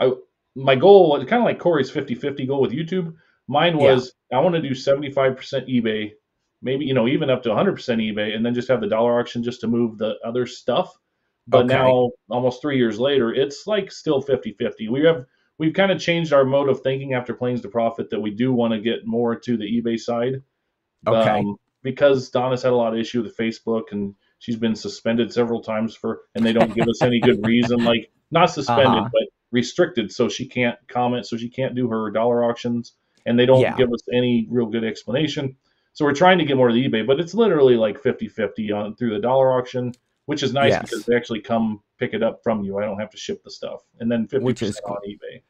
I my goal was kind of like Cory's 50-50 goal with YouTube. Mine was I want to do 75% eBay, maybe you know even up to 100% eBay, and then just have the dollar auction just to move the other stuff. But Okay. now, almost three years later, it's like still 50-50. We have we've kind of changed our mode of thinking after Plains to Profit that we do want to get more to the eBay side. Okay. because Donna's had a lot of issue with Facebook and she's been suspended several times for, and they don't give us any good reason, like not suspended, Uh-huh. but restricted. So she can't comment. So she can't do her dollar auctions and they don't Yeah. give us any real good explanation. So we're trying to get more to the eBay, but it's literally like 50 50 on through the dollar auction, which is nice Yes. because they actually come pick it up from you. I don't have to ship the stuff. And then 50% Which is cool. on eBay.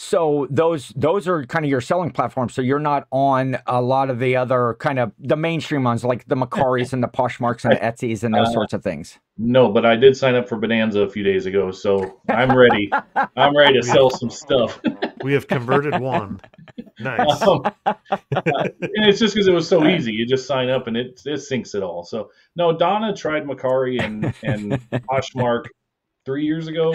So those those are kind of your selling platforms. So you're not on a lot of the other kind of the mainstream ones like the Mercaris and the Poshmarks and the Etsy's and those Uh, sorts of things. No, but I did sign up for Bonanza a few days ago, so I'm ready. I'm ready to sell some stuff. We have converted one. Nice. Um, and it's just because it was so easy. You just sign up and it it syncs it all. So no, Donna tried Mercari and and Poshmark three years ago,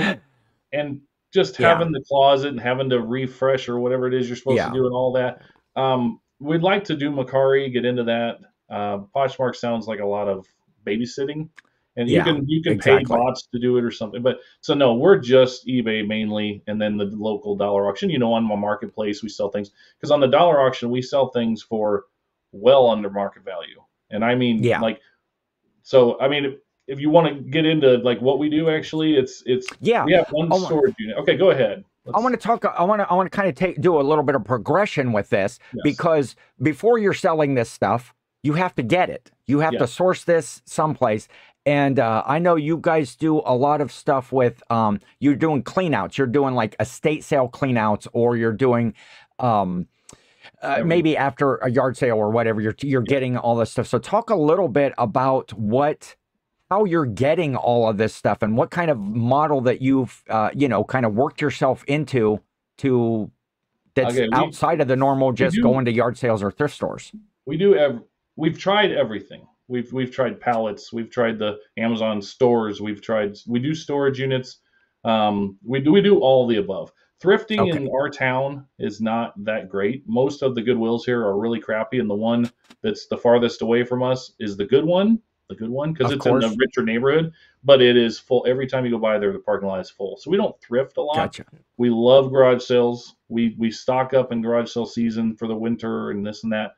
and just Yeah. having the closet and having to refresh or whatever it is you're supposed Yeah. to do and all that. Um, we'd like to do Mercari, get into that. Uh, Poshmark sounds like a lot of babysitting, and Yeah, you can you can exactly. pay bots to do it or something. But so no, we're just eBay mainly, and then the local dollar auction. You know, on my marketplace we sell things because on the dollar auction we sell things for well under market value, and I mean Yeah. like so. I mean, if, you want to get into like what we do, actually, it's it's Yeah. we have one want- storage unit. Okay, go ahead. I want to talk. I want to. I want to kind of take do a little bit of progression with this Yes. because before you're selling this stuff, you have to get it. You have to source this someplace. And uh, I know you guys do a lot of stuff with. Um, you're doing cleanouts. You're doing like estate sale cleanouts, or you're doing. Um, uh, maybe after a yard sale or whatever, you're you're getting all this stuff. So talk a little bit about what how you're getting all of this stuff and what kind of model that you've uh, you know kind of worked yourself into to that's Okay, we- outside of the normal just do- going to yard sales or thrift stores. We do. Ev- we've tried everything. We've we've tried pallets. We've tried the Amazon stores. We've tried. We do storage units. Um, we do we do all the above. Thrifting in our town is not that great. Most of the Goodwills here are really crappy, and the one that's the farthest away from us is the good one. The good one because it's in course. the richer neighborhood, but it is full every time you go by there. The parking lot is full, so we don't thrift a lot. Gotcha. We love garage sales. We we stock up in garage sale season for the winter and this and that.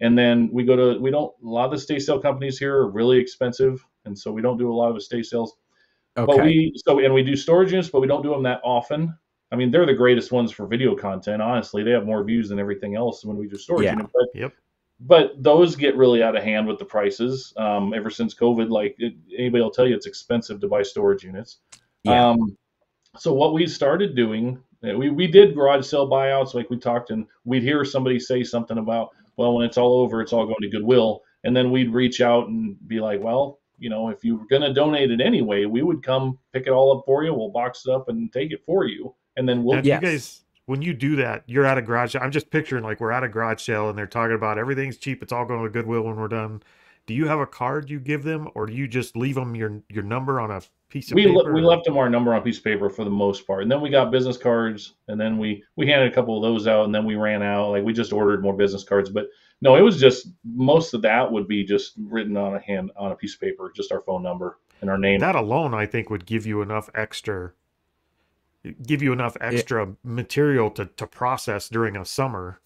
And then we go to we don't a lot of the estate sale companies here are really expensive, and so we don't do a lot of estate sales. Okay. But we so and we do storage units, but we don't do them that often. I mean, they're the greatest ones for video content. Honestly, they have more views than everything else when we do storage Yeah. unit. But Yep. But those get really out of hand with the prices. Um, ever since COVID, like it, anybody will tell you, it's expensive to buy storage units. Yeah. Um, so what we started doing, uh, we we did garage sale buyouts, like we talked, and we'd hear somebody say something about, well, when it's all over, it's all going to Goodwill, and then we'd reach out and be like, well, you know, if you were going to donate it anyway, we would come pick it all up for you. We'll box it up and take it for you, and then we'll Now, do Yes. you guys when you do that, you're at a garage. I'm just picturing like we're at a garage sale and they're talking about everything's cheap. It's all going to Goodwill when we're done. Do you have a card you give them, or do you just leave them your your number on a piece of we paper? le- we left them our number on a piece of paper for the most part, and then we got business cards, and then we we handed a couple of those out, and then we ran out. Like we just ordered more business cards, but no, it was just most of that would be just written on a hand on a piece of paper, just our phone number and our name. that alone, I think, would give you enough extra, give you enough extra material to to process during a summer.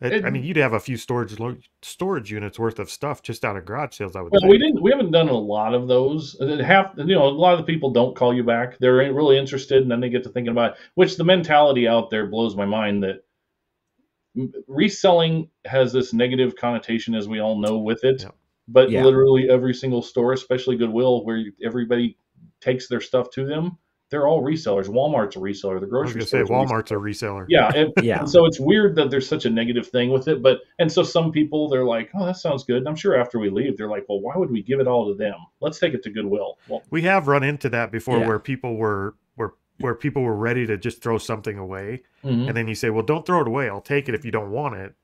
It- I mean, you'd have a few storage lo- storage units worth of stuff just out of garage sales. I would. Well, think. we didn't. We haven't done a lot of those. Half, you know, a lot of the people don't call you back. They're really interested, and then they get to thinking about it. Which the mentality out there blows my mind that reselling has this negative connotation, as we all know, with it. Yep. But Yeah. literally every single store, especially Goodwill, where everybody takes their stuff to them, they're all resellers. Walmart's a reseller. The I was grocery going to say store. Walmart's a reseller. Yeah, it, Yeah. and so it's weird that there's such a negative thing with it, but and so some people they're like, "Oh, that sounds good." And I'm sure after we leave, they're like, "Well, why would we give it all to them? Let's take it to Goodwill." Well, We have run into that before, Yeah. where people were were where people were ready to just throw something away, mhm. and then you say, "Well, don't throw it away. I'll take it if you don't want it,"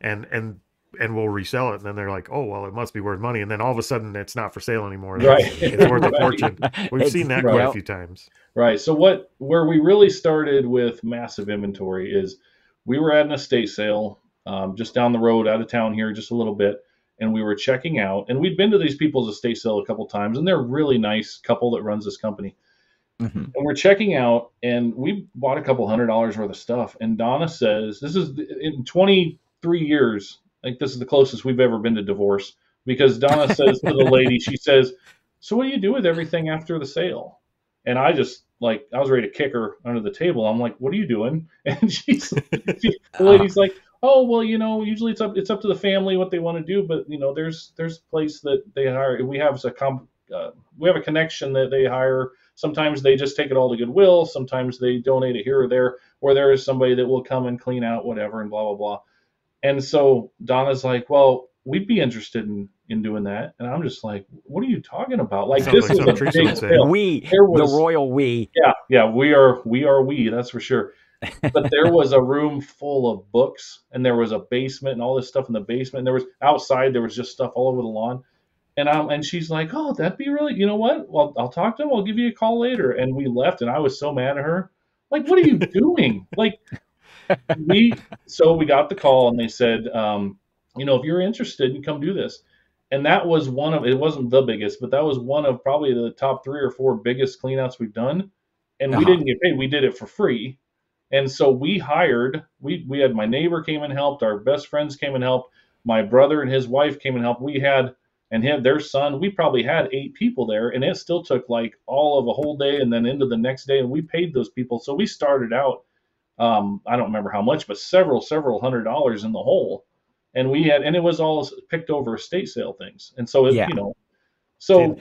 and and and we'll resell it. And then they're like, "Oh, well, it must be worth money." And then all of a sudden, it's not for sale anymore. Right. It's worth a fortune. We've It's- seen that right. quite a few times. right. So what where we really started with massive inventory is we were at an estate sale um, just down the road, out of town here, just a little bit, and we were checking out. And we'd been to these people's estate sale a couple times, and they're a really nice couple that runs this company. Mhm. and we're checking out and we bought a couple hundred dollars worth of stuff and donna says this is in 23 years like this is the closest we've ever been to divorce because donna says to the lady she says so what do you do with everything after the sale? And i just like i was ready to kick her under the table. I'm like what are you doing? And she's she, the lady's like oh well you know usually it's up it's up to the family what they want to do but you know there's there's a place that they hire we have a comp uh, we have a connection that they hire. Sometimes they just take it all to Goodwill. Sometimes they donate it here or there, or there is somebody that will come and clean out whatever and blah blah blah. And so Donna's like, "Well, we'd be interested in in doing that." And I'm just like, "What are you talking about? Like Sounds this like was something a big would say. sale. We, There was- the royal we. Yeah, yeah, we are we are we, that's for sure. But there was a room full of books and there was a basement and all this stuff in the basement. And there was outside there was just stuff all over the lawn. And um and she's like, "Oh, that'd be really, you know what? Well, I'll talk to him. I'll give you a call later." And we left and I was so mad at her. Like, "What are you doing?" like we so we got the call and they said, um, you know, if you're interested, you come do this. And that was one of it wasn't the biggest, but that was one of probably the top three or four biggest cleanouts we've done. And we Uh-huh. didn't get paid. We did it for free. And so we hired, we we had my neighbor came and helped, our best friends came and helped, my brother and his wife came and helped. We had and had their son, we probably had eight people there, and it still took like all of a whole day and then into the next day, and we paid those people. So we started out um, I don't remember how much, but several, several hundred dollars in the hole. And we had, and it was all picked over estate sale things. And so, it, Yeah. you know, so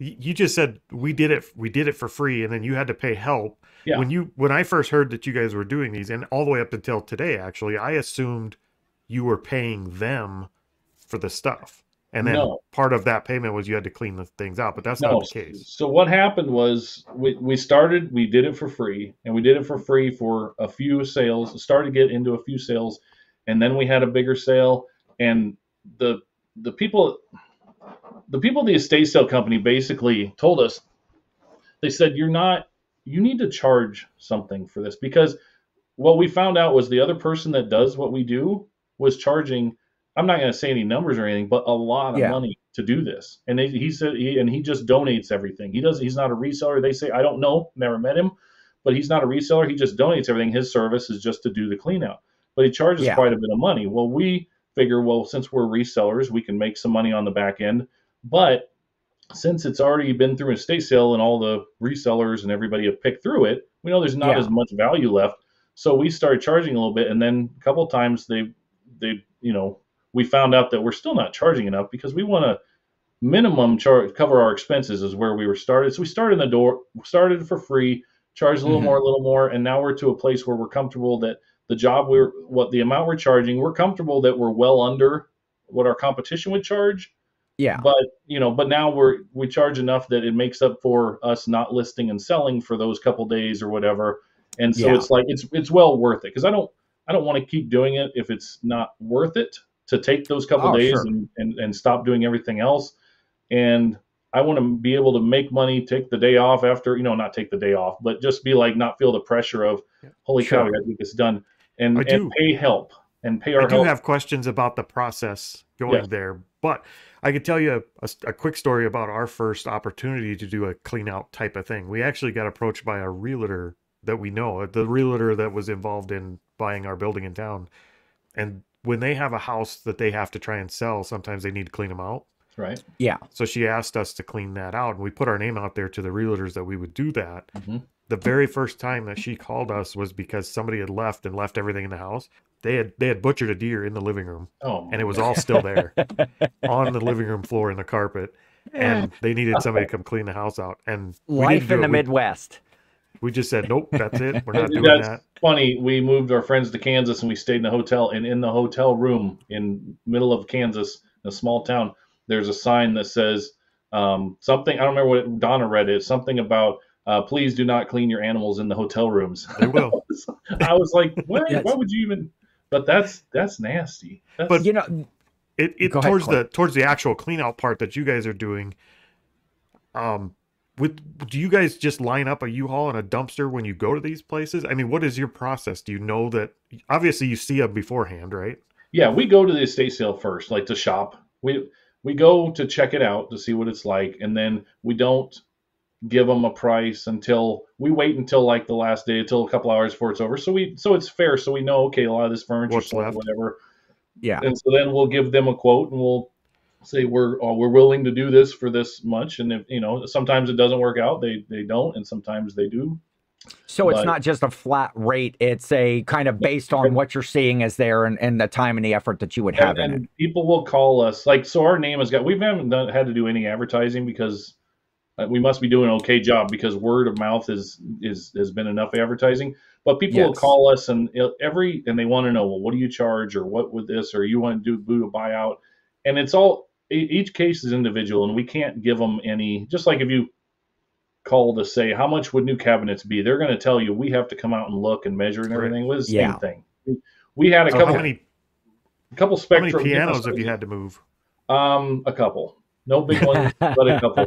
Y- You just said we did it. We did it for free, and then you had to pay help. Yeah. When you when I first heard that you guys were doing these, and all the way up until today, actually, I assumed you were paying them for the stuff, and then No. part of that payment was you had to clean the things out. But that's no. not the case. So what happened was we, we started, we did it for free and we did it for free for a few sales, started to get into a few sales. And then we had a bigger sale and the, the people, the people at the estate sale company basically told us, they said, you're not, you need to charge something for this because what we found out was the other person that does what we do was charging i'm not going to say any numbers or anything but a lot of Yeah. money to do this and they, he said he, and he just donates everything he does he's not a reseller they say i don't know never met him but he's not a reseller he just donates everything his service is just to do the clean out but he charges Yeah. quite a bit of money well we figure well since we're resellers we can make some money on the back end but since it's already been through an estate sale and all the resellers and everybody have picked through it, we know there's not Yeah. as much value left. So we started charging a little bit, and then a couple times they, they, you know, we found out that we're still not charging enough because we want to minimum charge cover our expenses is where we were started. So we started in the door, started for free, charged a little Mhm. more, a little more, and now we're to a place where we're comfortable that the job we're what the amount we're charging, we're comfortable that we're well under what our competition would charge Yeah. but you know but now we're we charge enough that it makes up for us not listing and selling for those couple days or whatever and so Yeah. it's like it's it's well worth it because I don't I don't want to keep doing it if it's not worth it to take those couple Oh, days sure. and, and and stop doing everything else, and I want to be able to make money, take the day off after you know not take the day off, but just be like not feel the pressure of holy cow, Sure. we got to get this done, and I do. and pay help and pay our I do help. have questions about the process going there, but I could tell you a, a quick story about our first opportunity to do a clean out type of thing. We actually got approached by a realtor that we know, the realtor that was involved in buying our building in town. And when they have a house that they have to try and sell, sometimes they need to clean them out. right. Yeah. So she asked us to clean that out, and we put our name out there to the realtors that we would do that. Mhm. The very first time that she called us was because somebody had left and left everything in the house. They had they had butchered a deer in the living room, Oh, and it was all still there on the living room floor in the carpet. And they needed somebody to come clean the house out. And we didn't Life do in it. the We- Midwest. We just said, nope, that's it. We're not doing That's that. funny. We moved our friends to Kansas and we stayed in a hotel. And in the hotel room in middle of Kansas, in a small town, there's a sign that says um, something. I don't remember what Donna read it. Something about uh, please do not clean your animals in the hotel rooms. They will. I was like, why, Yes. why would you even? But that's that's nasty. That's, But- You know, it, it Go ahead, towards the towards the actual clean out part that you guys are doing um with do you guys just line up a u-haul and a dumpster when you go to these places i mean what is your process do you know that obviously you see them beforehand right Yeah, we go to the estate sale first, like to shop. We we go to check it out to see what it's like, and then we don't give them a price until we wait until like the last day, until a couple hours before it's over. So we so it's fair, so we know okay, a lot of this furniture, What's left. whatever, yeah. and so then we'll give them a quote and we'll say we're uh, we're willing to do this for this much, and if you know sometimes it doesn't work out, they they don't, and sometimes they do. So it's not just a flat rate. It's a kind of based on what you're seeing as there and, and the time and the effort that you would have and, and people will call us like so our name has got we haven't done, had to do any advertising because uh, we must be doing an okay job because word of mouth is is has been enough advertising but people will call us and every and they want to know well what do you charge or what would this or you want to do do a buyout and it's all each case is individual and we can't give them any just like if you call to say how much would new cabinets be they're going to tell you we have to come out and look and measure and Right. everything it was the Yeah. same thing we had a so couple how many a couple how many spectrum pianos have you had to move um, a couple. No big ones, but a couple.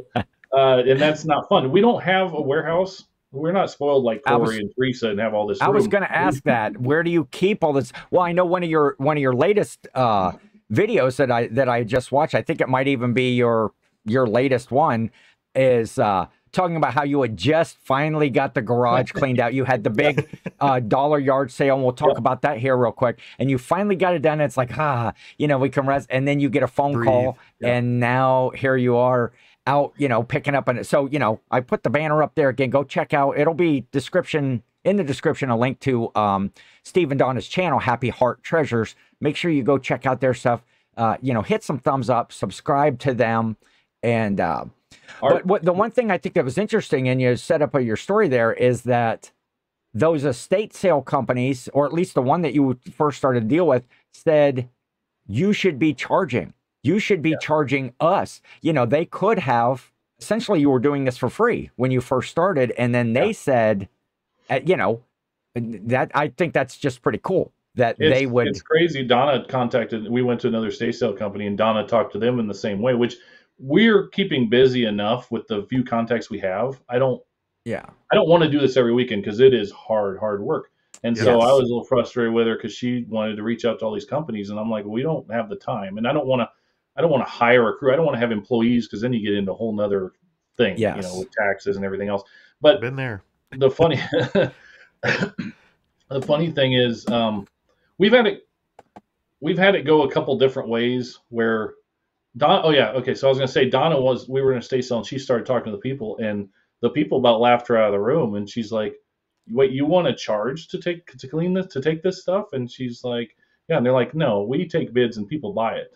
Uh, and that's not fun. We don't have a warehouse. We're not spoiled like I was- Cory and Teresa and have all this. I was going to ask that. Where do you keep all this? Well, I know one of your one of your latest uh, videos that I that I just watched. I think it might even be your your latest one. Is uh, talking about how you had just finally got the garage cleaned out. You had the big uh, dollar yard sale, and we'll talk Yep. about that here real quick. And you finally got it done. And it's like, ah, you know, we can rest. And then you get a phone Breathe. call, Yeah. and now here you are out, you know, picking up. And so, you know, I put the banner up there again. Go check out. It'll be description in the description a link to um, Steve and Donna's channel, Happy Heart Treasures. Make sure you go check out their stuff. Uh, you know, hit some thumbs up, subscribe to them, and. Uh, but what the one thing I think that was interesting in your setup of your story there is that those estate sale companies, or at least the one that you first started to deal with, said you should be charging. You should be charging us. You know, they could have essentially you were doing this for free when you first started, and then they Yeah. said, uh, you know, that I think that's just pretty cool that It's, they would. It's crazy. Donna contacted. We went to another estate sale company, and Donna talked to them in the same way. Which we're keeping busy enough with the few contacts we have. I don't. Yeah. I don't want to do this every weekend because it is hard, hard work. And so Yes. I was a little frustrated with her because she wanted to reach out to all these companies, and I'm like, we don't have the time, and I don't want to. I don't want to hire a crew. I don't want to have employees because then you get into a whole nother thing, you know, with taxes and everything else. But been there the funny the funny thing is um, we've had it we've had it go a couple different ways where Don oh yeah okay so I was gonna say Donna was we were in a state sale and she started talking to the people and the people about laughed her out of the room and she's like wait you want to charge to take to clean this to take this stuff and she's like yeah and they're like no we take bids and people buy it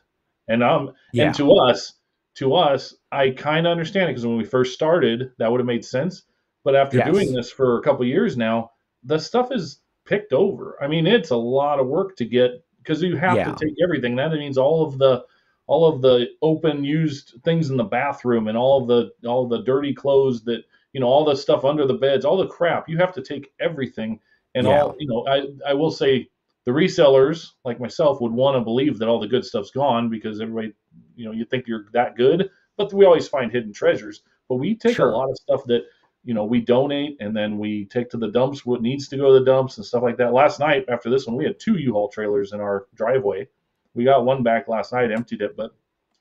and um Yeah. and to us to us I kind of understand it because when we first started that would have made sense but after Yes. doing this for a couple years now, the stuff is picked over. I mean, it's a lot of work to get because you have Yeah. to take everything. That means all of the all of the open used things in the bathroom and all of the all the dirty clothes that you know all the stuff under the beds, all the crap. You have to take everything and Yeah. all. You know, I I will say the resellers like myself would want to believe that all the good stuff's gone because everybody, you know, you think you're that good, but we always find hidden treasures. But we take Sure. a lot of stuff that you know we donate and then we take to the dumps what needs to go to the dumps and stuff like that. Last night after this one, we had two U-Haul trailers in our driveway. We got one back last night, emptied it, but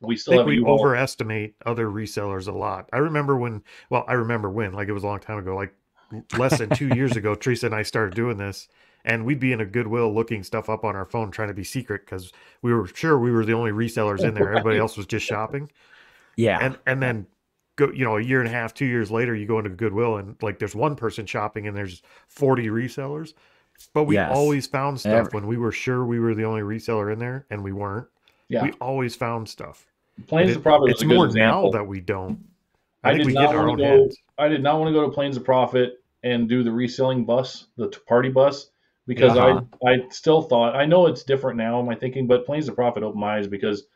we still I still think have a we U-Haul. overestimate other resellers a lot. I remember when, well, I remember when, like it was a long time ago, like less than two years ago, Teresa and I started doing this, and we'd be in a Goodwill looking stuff up on our phone, trying to be secret because we were sure we were the only resellers in there. Everybody else was just shopping, Yeah. and and then go, you know, a year and a half, two years later, you go into Goodwill and like there's one person shopping and there's forty resellers. But we Yes. always found stuff Every- when we were sure we were the only reseller in there, and we weren't. yeah, We always found stuff. Plains And of Profit it's is a good more example. now that we don't. I I, think did we not get in our wanna own go- heads. I did not want to go to Plains of Profit and do the reselling bus, the party bus, because Uh-huh. I I still thought I know it's different now in my thinking, but Plains of Profit opened my eyes because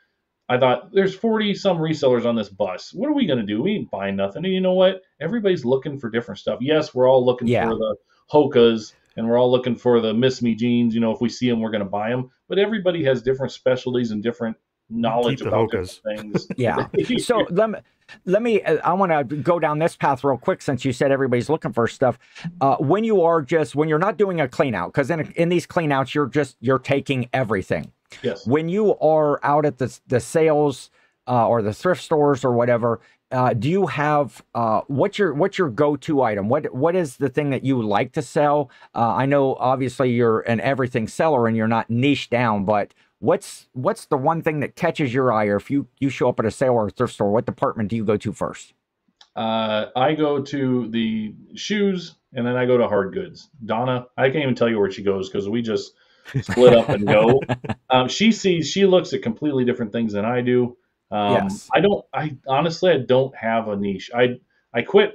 I thought there's 40 some resellers on this bus. What are we gonna do? We ain't buying nothing. And you know what? Everybody's looking for different stuff. Yes, we're all looking Yeah. for the Hokas and we're all looking for the Miss Me jeans. You know, if we see them, we're gonna buy them. But everybody has different specialties and different knowledge Keep the about Hokas. things. Yeah. So let me let me. uh, I want to go down this path real quick since you said everybody's looking for stuff. Uh, when you are just when you're not doing a clean out, because in in these clean outs you're just you're taking everything. Yes. When you are out at the the sales uh, or the thrift stores or whatever, uh, do you have uh, what's your what's your go to item? What what is the thing that you like to sell? Uh, I know obviously you're an everything seller and you're not niche down, but what's what's the one thing that catches your eye? Or if you you show up at a sale or a thrift store, what department do you go to first? Uh, I go to the shoes and then I go to hard goods. Donna, I can't even tell you where she goes because we just split up and go. Um, she sees, she looks at completely different things than I do. Um, Yes. I don't, I honestly, I don't have a niche. I, I quit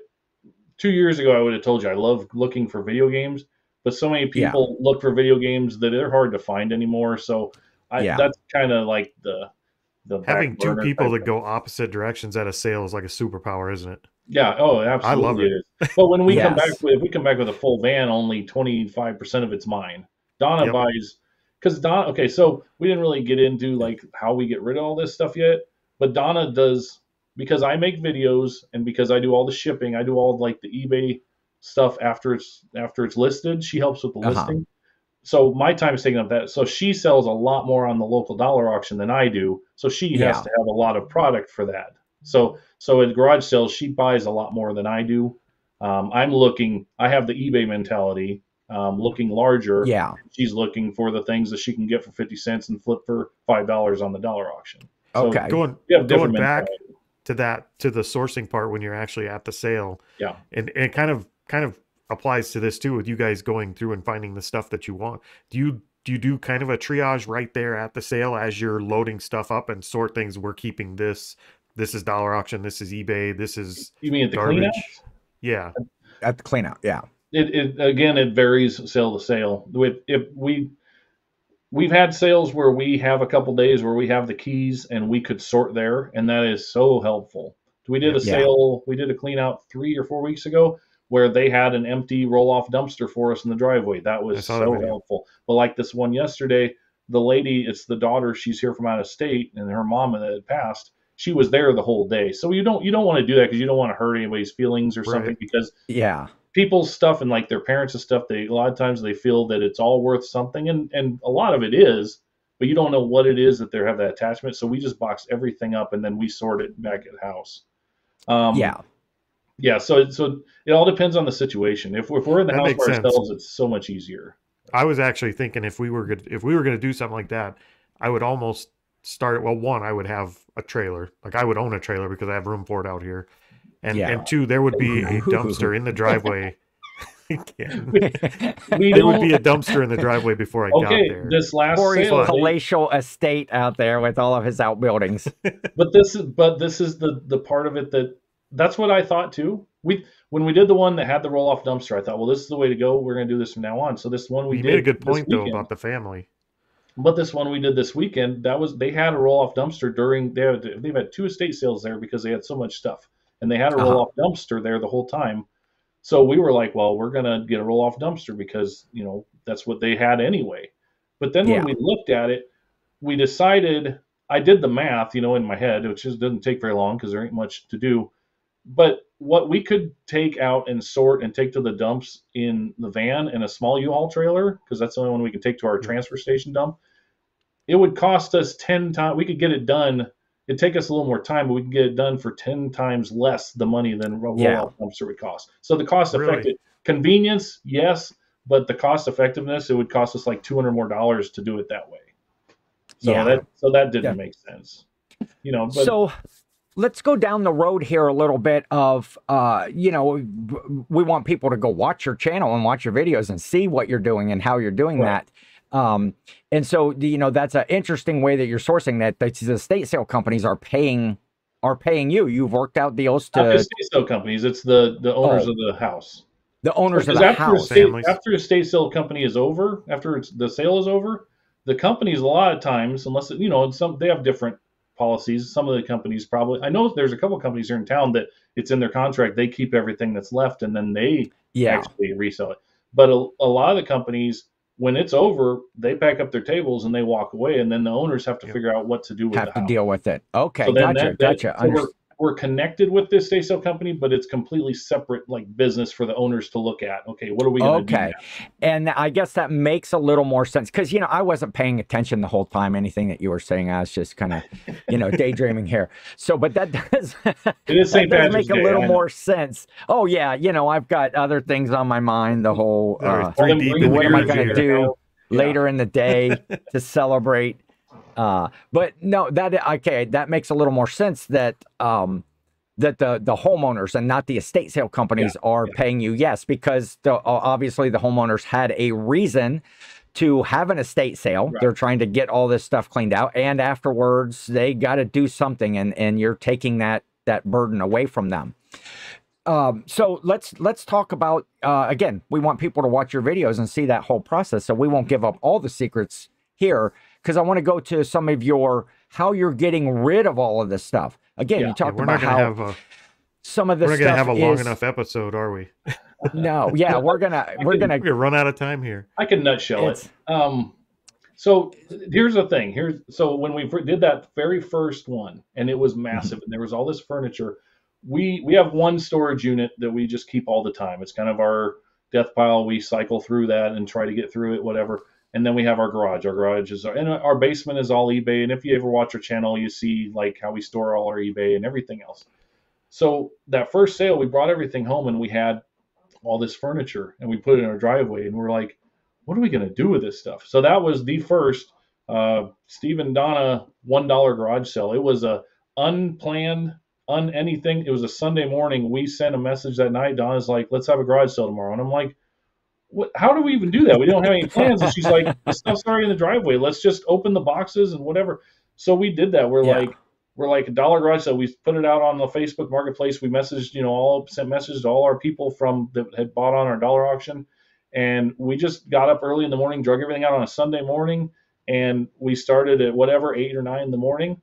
two years ago. I would have told you I love looking for video games, but so many Yeah. people look for video games that they're hard to find anymore. So I, Yeah. that's kind of like the, the Having two people that go opposite directions at a sale is like a superpower, isn't it? Yeah. Oh, absolutely. love it. is. But when we come back if we come back with a full van, only twenty five percent of it's mine. Donna Yep. buys because Donna. Okay, so we didn't really get into like how we get rid of all this stuff yet, but Donna does because I make videos and because I do all the shipping. I do all like the eBay stuff after it's after it's listed. She helps with the Uh-huh. listing. So my time is taken up that. So she sells a lot more on the local dollar auction than I do. So she Yeah. has to have a lot of product for that. So so at garage sales, she buys a lot more than I do. Um, I'm looking. I have the eBay mentality, um, looking larger. Yeah. She's looking for the things that she can get for fifty cents and flip for five dollars on the dollar auction. So Okay. Going We Going back- mentality. to that to the sourcing part when you're actually at the sale. Yeah. And, and it kind of kind of applies to this too with you guys going through and finding the stuff that you want. Do you do you do kind of a triage right there at the sale as you're loading stuff up and sort things? We're keeping this. This is dollar auction. This is eBay. This is You mean at the garbage. cleanout? Yeah. At the clean out. Yeah. It, it again it varies sale to sale. With if we we've had sales where we have a couple days where we have the keys and we could sort there and that is so helpful. We did a Yeah. sale we did a clean out three or four weeks ago where they had an empty roll off dumpster for us in the driveway. That was saw that so helpful. But like this one yesterday the lady it's the daughter she's here from out of state and her mom that had passed. She was there the whole day. So you don't you don't want to do that because you don't want to hurt anybody's feelings or Right. something because Yeah. People's stuff and like their parents stuff they a lot of times they feel that it's all worth something and and a lot of it is but you don't know what it is that they have that attachment so we just box everything up and then we sort it back at house um Yeah. yeah so so it all depends on the situation if, if we're in the That house makes by sense. ourselves it's so much easier I was actually thinking if we were good, if we were going to do something like that, I would almost start. Well, one, I would have a trailer. Like I would own a trailer because I have room for it out here, and Yeah. and two, there would be a dumpster in the driveway. Again. we there would be a dumpster in the driveway before I got okay there. this last Cory's sale they- palatial estate out there with all of his outbuildings. but this is but this is the the part of it that that's what I thought too. We when we did the one that had the roll off dumpster, I thought, well, this is the way to go. We're going to do this from now on. So this one we you did made a good this point though about the family. But this one we did this weekend, that was they had a roll off dumpster during they had they've had two estate sales there because they had so much stuff. And they had a Uh-huh. roll off dumpster there the whole time. So we were like, well, we're gonna get a roll off dumpster because you know that's what they had anyway. But then Yeah. when we looked at it, we decided. I did the math, you know, in my head, which just doesn't take very long because there ain't much to do. But what we could take out and sort and take to the dumps in the van and a small U-Haul trailer, because that's the only one we can take to our transfer station dump, it would cost us 10 times. We could get it done. It'd take us a little more time, but we can get it done for 10 times less the money than a roll-off Yeah. dumpster would cost. So the cost Really? effective convenience, yes, but the cost effectiveness, it would cost us like 200 more dollars to do it that way. So Yeah. that so that didn't Yeah. make sense. You know, but so let's go down the road here a little bit of uh you know we want people to go watch your channel and watch your videos and see what you're doing and how you're doing Right. that um and so you know that's an interesting way that you're sourcing that that the state sale companies are paying are paying you you've worked out deals not to the estate sale companies, it's the the owners Oh. of the house. the owners of the after a house state, after a state sale company is over, after it's, the sale is over, the companies a lot of times, unless it, you know, some they have different policies. Some of the companies probably, I know there's a couple companies here in town that it's in their contract they keep everything that's left and then they yeah actually resell it. But a, a lot of the companies, when it's over, they pack up their tables and they walk away, and then the owners have to Yep. figure out what to do with have to house. deal with it okay So gotcha that- that- gotcha so we're, connected with this day sale company, but it's completely separate, like business for the owners to look at. Okay, what are we going to Okay. do? And I guess that makes a little more sense because, you know, I wasn't paying attention the whole time. Anything that you were saying, I was just kind of, you know, daydreaming here. So, but that does, It is St. that does Patrick's make a little I more sense. Oh, yeah. You know, I've got other things on my mind the whole uh, Well, then deep bring in the what am I going to do Yeah. later in the day to celebrate. Uh, but no, that, okay, that makes a little more sense that, um, that the the homeowners and not the estate sale companies are yeah. paying you yes because the, obviously the homeowners had a reason to have an estate sale Right. they're trying to get all this stuff cleaned out and afterwards they got to do something and and you're taking that that burden away from them um, so let's let's talk about uh, again we want people to watch your videos and see that whole process so we won't give up all the secrets here because i want to go to some of your how you're getting rid of all of this stuff again Yeah. you talked we're about not gonna how have a some of this we're not gonna have a long is- enough episode, are we? no yeah we're gonna we're can- gonna We're run out of time here. I can nutshell it. Um, so here's the thing. Here's so when we did that very first one, and it was massive, and there was all this furniture. We we have one storage unit that we just keep all the time. It's kind of our death pile. We cycle through that and try to get through it, whatever. And then we have our garage. Our garage is and our basement is all eBay. And if you ever watch our channel, you see like how we store all our eBay and everything else. So that first sale, we brought everything home and we had all this furniture and we put it in our driveway and we're like, what are we going to do with this stuff? So that was the first uh, Steve and Donna one dollar garage sale. It was a unplanned, un anything. It was a Sunday morning. We sent a message that night. Donna's like, let's have a garage sale tomorrow, and I'm like. What, how do we even do that? We don't have any plans. And she's like, the stuff's already in the driveway. Let's just open the boxes and whatever. So we did that. We're Yeah. like, we're like a dollar garage sale. We put it out on the Facebook marketplace. We messaged, you know, all sent messages to all our people from that had bought on our dollar auction, and we just got up early in the morning, drug everything out on a Sunday morning, and we started at whatever eight or nine in the morning,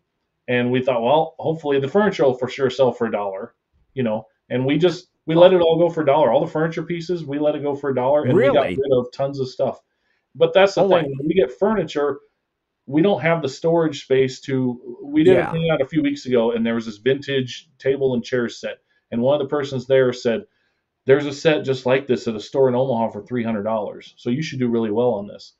and we thought, well, hopefully the furniture will for sure sell for a dollar, you know, and we just we let it all go for a dollar. All the furniture pieces, we let it go for a dollar, and we got rid of tons of stuff. But that's the Oh, thing. When we get furniture, we don't have the storage space to. We did Yeah. a clean out a few weeks ago, and there was this vintage table and chair set, and one of the persons there said, "There's a set just like this at a store in Omaha for three hundred dollars. So you should do really well on this."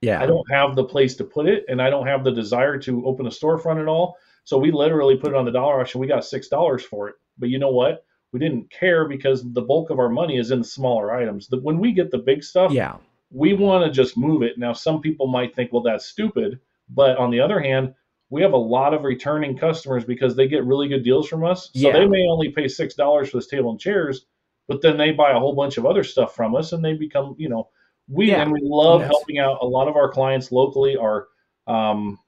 yeah I don't have the place to put it, and I don't have the desire to open a storefront at all. So we literally put it on the dollar auction. We got six dollars for it. But you know what? We didn't care because the bulk of our money is in the smaller items. The, when we get the big stuff, yeah we want to just move it. Now, some people might think, well, that's stupid. But on the other hand, we have a lot of returning customers because they get really good deals from us. So Yeah. they may only pay six dollars for this table and chairs, but then they buy a whole bunch of other stuff from us, and they become, you know, we Yeah. and we love Yes. helping out. A lot of our clients locally are, um,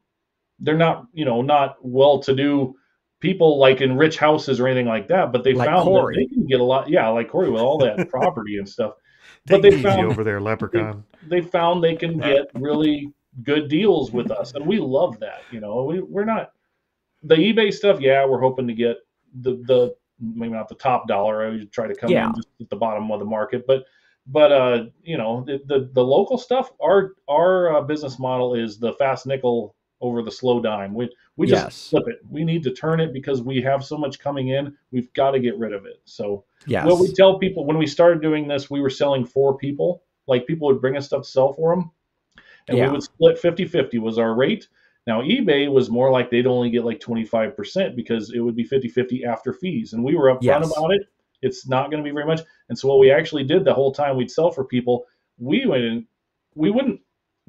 they're not, you know, not well-to-do people like in rich houses or anything like that, but they Like found Cory. that they can get a lot. Yeah, like Cory with all that property and stuff. Take But they easy found- over there, Leprechaun. they found they can get really good deals with us, and we love that. You know, we we're not the eBay stuff. Yeah, we're hoping to get the the maybe not the top dollar. I would try to come Yeah. in just at the bottom of the market, but but uh, you know the, the the local stuff. Our our uh, business model is the fast nickel over the slow dime. We we just Yes. flip it. We need to turn it because we have so much coming in. We've got to get rid of it. So Yes. what we tell people when we started doing this, we were selling for people. Like people would bring us stuff to sell for them, and Yeah. we would split 50-50 was our rate. Now eBay was more like they'd only get like 25% because it would be 50-50 after fees. And we were upfront Yes. about it. It's not going to be very much. And so what we actually did the whole time we'd sell for people, we went in, we wouldn't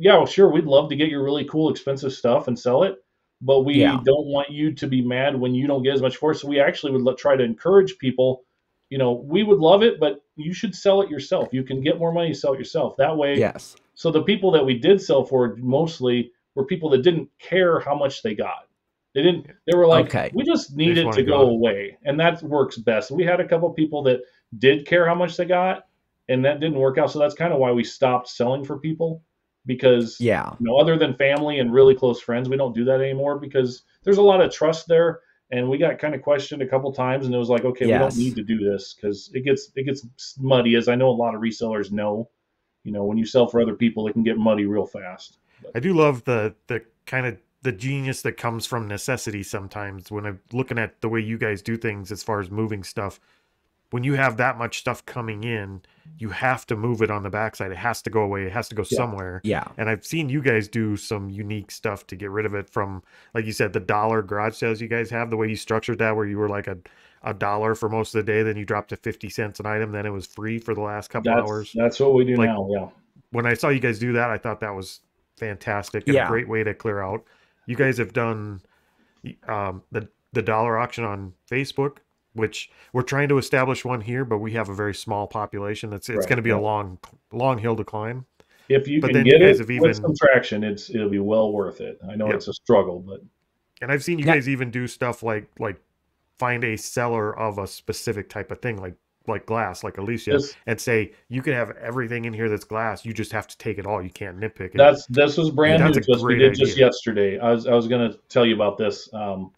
yeah, well, sure, we'd love to get your really cool expensive stuff and sell it, but we Yeah. don't want you to be mad when you don't get as much for it. So we actually would let, try to encourage people you know, we would love it, but you should sell it yourself. You can get more money, sell it yourself. That way, yes. so the people that we did sell for mostly were people that didn't care how much they got. They didn't. They were like, Okay. we just need just it wanna go go away, and that works best. We had a couple people that did care how much they got, and that didn't work out. So that's kind of why we stopped selling for people because Yeah. you know, other than family and really close friends, we don't do that anymore because there's a lot of trust there. And we got kind of questioned a couple times, and it was like, okay, we don't need to do this because it gets it gets muddy, as I know a lot of resellers know. You know, when you sell for other people, it can get muddy real fast. I do love the the kind of the genius that comes from necessity sometimes when I'm looking at the way you guys do things as far as moving stuff. When you have that much stuff coming in, you have to move it on the backside. It has to go away. It has to go Yeah. somewhere. Yeah. And I've seen you guys do some unique stuff to get rid of it from, like you said, the dollar garage sales you guys have, the way you structured that, where you were like a, a dollar for most of the day, then you dropped to 50 cents an item, then it was free for the last couple That's hours. that's what we do Like- now. Yeah. When I saw you guys do that, I thought that was fantastic and Yeah. a great way to clear out. You guys have done um, the, the dollar auction on Facebook. Which we're trying to establish one here, but we have a very small population. It's it's Right, going to be a long long hill to climb. If you But can then you get it have with even- some traction, it's it'll be well worth it. I know Yep. it's a struggle, but And I've seen you Yeah. guys even do stuff like like find a seller of a specific type of thing, like like glass, like Alicia, this, and say you can have everything in here that's glass. You just have to take it all. You can't nitpick it. That's this was brand That's new a to us. We great did just idea. yesterday. I was I was going to tell you about this. Um,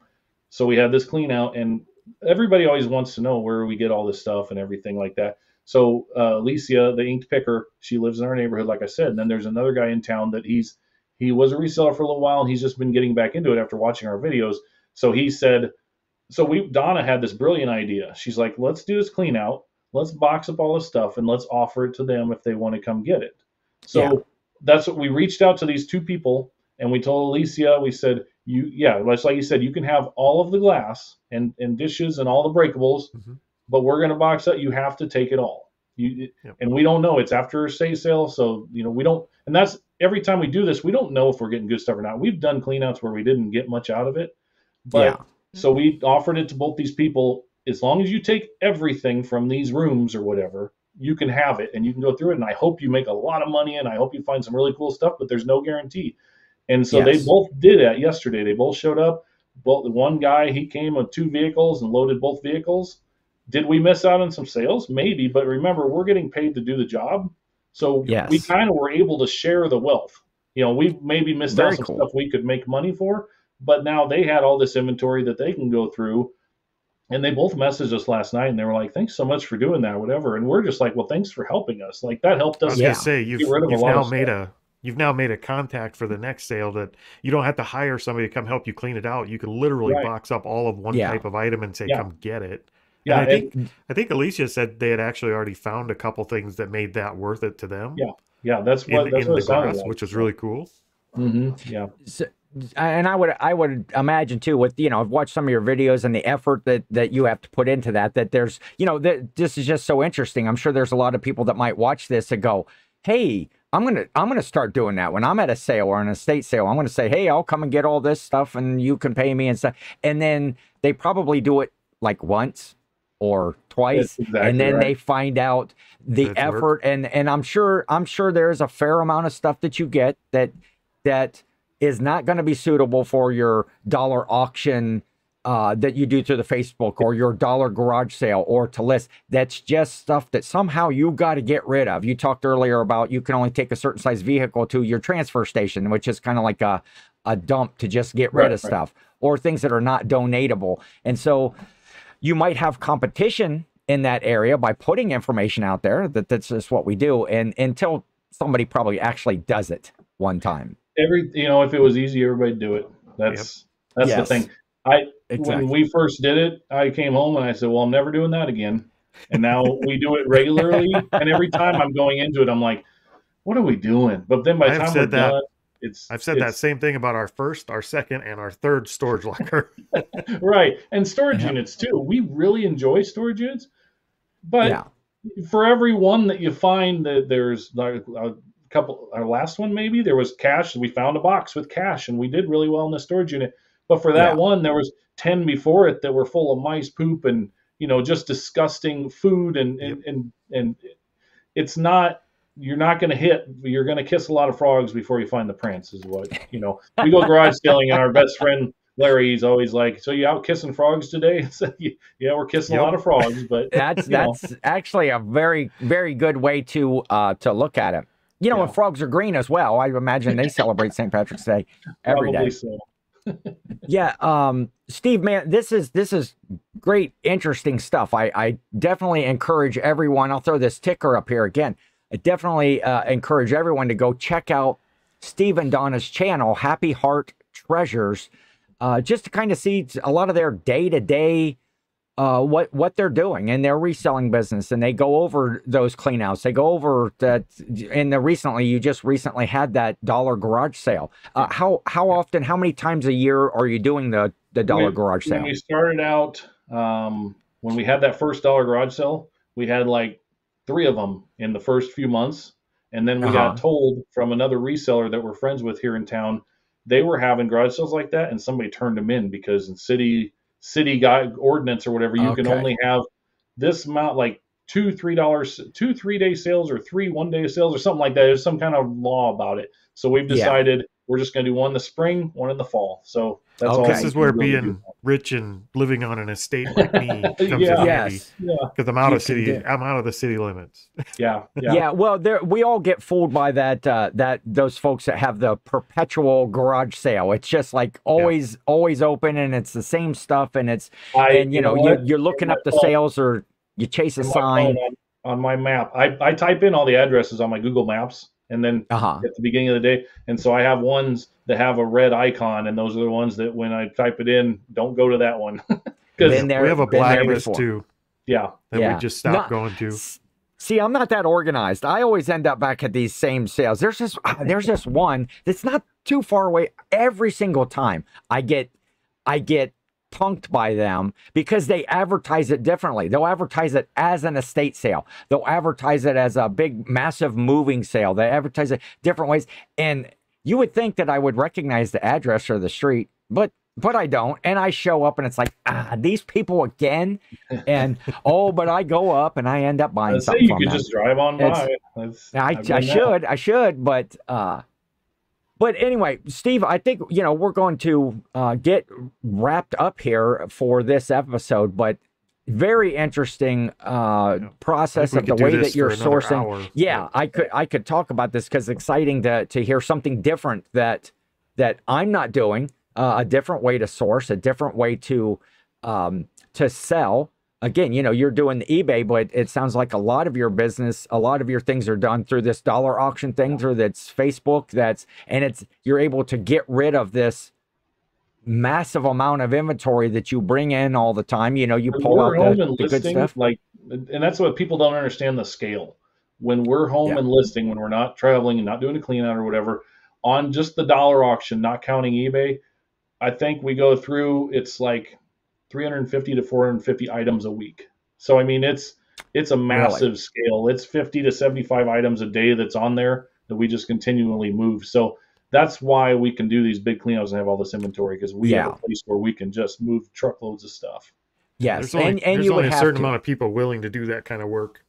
so we had this clean out, and everybody always wants to know where we get all this stuff and everything like that. So uh, Alicia, the inked picker, she lives in our neighborhood, like I said. And then there's another guy in town that he's he was a reseller for a little while, and he's just been getting back into it after watching our videos. So he said, so we Donna had this brilliant idea. She's like, let's do this clean out. Let's box up all this stuff and let's offer it to them if they want to come get it. So Yeah. that's what we reached out to these two people and we told Alicia, we said, you, yeah, just like you said, you can have all of the glass and, and dishes and all the breakables, Mhm. but we're going to box up. You have to take it all. You, Yep. and we don't know. It's after a state sale. So, you know, we don't, and that's every time we do this, we don't know if we're getting good stuff or not. We've done cleanouts where we didn't get much out of it, but yeah. so we offered it to both these people. As long as you take everything from these rooms or whatever, you can have it and you can go through it. And I hope you make a lot of money and I hope you find some really cool stuff, but there's no guarantee. And so Yes. they both did that yesterday. They both showed up. Both one guy he came with two vehicles and loaded both vehicles. Did we miss out on some sales? Maybe, but remember we're getting paid to do the job, so Yes. we kind of were able to share the wealth. You know, we maybe missed Very out some cool. stuff we could make money for, but now they had all this inventory that they can go through. And they both messaged us last night and they were like, thanks so much for doing that, whatever. And we're just like, well, thanks for helping us. Like that helped us." I us. was Yeah. gonna say you've, Get rid of a you've lot now of made a you've now made a contact for the next sale that you don't have to hire somebody to come help you clean it out. You can literally Right. box up all of one Yeah. type of item and say, Yeah. "Come get it." Yeah. and I think and- I think Alicia said they had actually already found a couple things that made that worth it to them. Yeah, yeah, that's In, what, that's in what the it glass, like. which was really cool. hmm Yeah. So, and I would I would imagine too with you know I've watched some of your videos and the effort that that you have to put into that that there's you know that this is just so interesting. I'm sure there's a lot of people that might watch this and go, "Hey, I'm gonna I'm gonna start doing that when I'm at a sale or an estate sale. I'm gonna say, hey, I'll come and get all this stuff and you can pay me and stuff." And then they probably do it like once or twice, exactly and then right. they find out the That's work. effort and and I'm sure I'm sure there's a fair amount of stuff that you get that that is not going to be suitable for your dollar auction uh, that you do through the Facebook or your dollar garage sale or to list. That's just stuff that somehow you got to get rid of. You talked earlier about you can only take a certain size vehicle to your transfer station, which is kind of like a, a dump to just get rid Right, of right. stuff or things that are not donatable. And so you might have competition in that area by putting information out there that that's just what we do and until somebody probably actually does it one time Every you know, if it was easy, everybody'd do it. That's that's Yes. the thing. I exactly when we first did it, I came home and I said, "Well, I'm never doing that again." And now we do it regularly, and every time I'm going into it, I'm like, "What are we doing?" But then by the I've time said we're that. done, it's I've said that same thing about our first, our second, and our third storage locker. right, and storage Yeah. units too. We really enjoy storage units, but yeah for every one that you find that there's like a couple our last one maybe there was cash we found a box with cash and we did really well in the storage unit but for that Yeah. one there was 10 before it that were full of mice poop and you know just disgusting food and and and, and it's not you're not going to hit you're going to kiss a lot of frogs before you find the prince is what you know we go garage selling and our best friend Larry, he's always like, "So you out kissing frogs today?" Yeah, we're kissing Yep. a lot of frogs, but that's you know. that's actually a very very good way to uh to look at it you know Yeah. and frogs are green as well i imagine they celebrate st patrick's day every day probably so. Yeah um steve man this is this is great interesting stuff. I i definitely encourage everyone i'll throw this ticker up here again. I definitely uh, encourage everyone to go check out steve and donna's channel happy heart treasures. Uh just to kind of see a lot of their day-to-day uh, what what they're doing in their reselling business, and they go over those cleanouts. They go over that. In the recently, you just recently had that dollar garage sale. Uh, how how often? How many times a year are you doing the the dollar garage when sale? we started out, um, when we had that first dollar garage sale, we had like three of them in the first few months, and then we Uh-huh. got told from another reseller that we're friends with here in town, they were having garage sales like that, and somebody turned them in because in city city guy ordinance or whatever, you can only have this amount, like two three dollars, two three day sales or three one day sales or something like that. There's some kind of law about it. So we've decided we're just going to do one in the spring, one in the fall. So that's all. Okay. This is where really being rich and living on an estate like me comes Yeah. in handy. Yes. Yeah, Because I'm out You of city. do- I'm out of the city limits. yeah, yeah. Yeah. well, there we all get fooled by that. Uh, that those folks that have the perpetual garage sale. It's just like always, always open, and it's the same stuff, and it's I, and you know, you, you're looking up the phone- sales or you chase a in sign. phone On, on my map, I, I type in all the addresses on my Google Maps, and then Uh huh. at the beginning of the day, and so I have ones that have a red icon, and those are the ones that when I type it in, don't go to that one because we have a been there blacklist too yeah, that Yeah. we just stopped Not- going to. See, I'm not that organized. I always end up back at these same sales. There's this ah, there's just one that's not too far away every single time. I get I get punked by them because they advertise it differently. They'll advertise it as an estate sale. They'll advertise it as a big massive moving sale. They advertise it different ways and you would think that I would recognize the address or the street, but but I don't. And I show up and it's like, ah, these people again. And oh, but I go up and I end up buying I say something you could them. just drive on by. I, I that. should, I should, but uh, but anyway, Steve, I think you know we're going to uh, get wrapped up here for this episode, but very interesting uh, Yeah. Process of the way that you're sourcing. Yeah, I could I could talk about this because it's exciting to to hear something different that that I'm not doing, uh, a different way to source, a different way to um, to sell. Again, you know, you're doing eBay, but it sounds like a lot of your business, a lot of your things are done through this dollar auction thing, through that's Facebook. That's and it's you're able to get rid of this massive amount of inventory that you bring in all the time. You know, you pull out the, the good stuff. like, and that's what people don't understand the scale. When we're home Yeah. and listing, when we're not traveling and not doing a clean out or whatever, on just the dollar auction, not counting eBay, I think we go through it's like 350 to 450 items a week. So I mean, it's it's a massive scale. It's 50 to 75 items a day that's on there that we just continually move. So that's why we can do these big cleanups and have all this inventory because we have a place where we can just move truckloads of stuff. Yes, There's only, and and there's you only would a have certain to. amount of people willing to do that kind of work.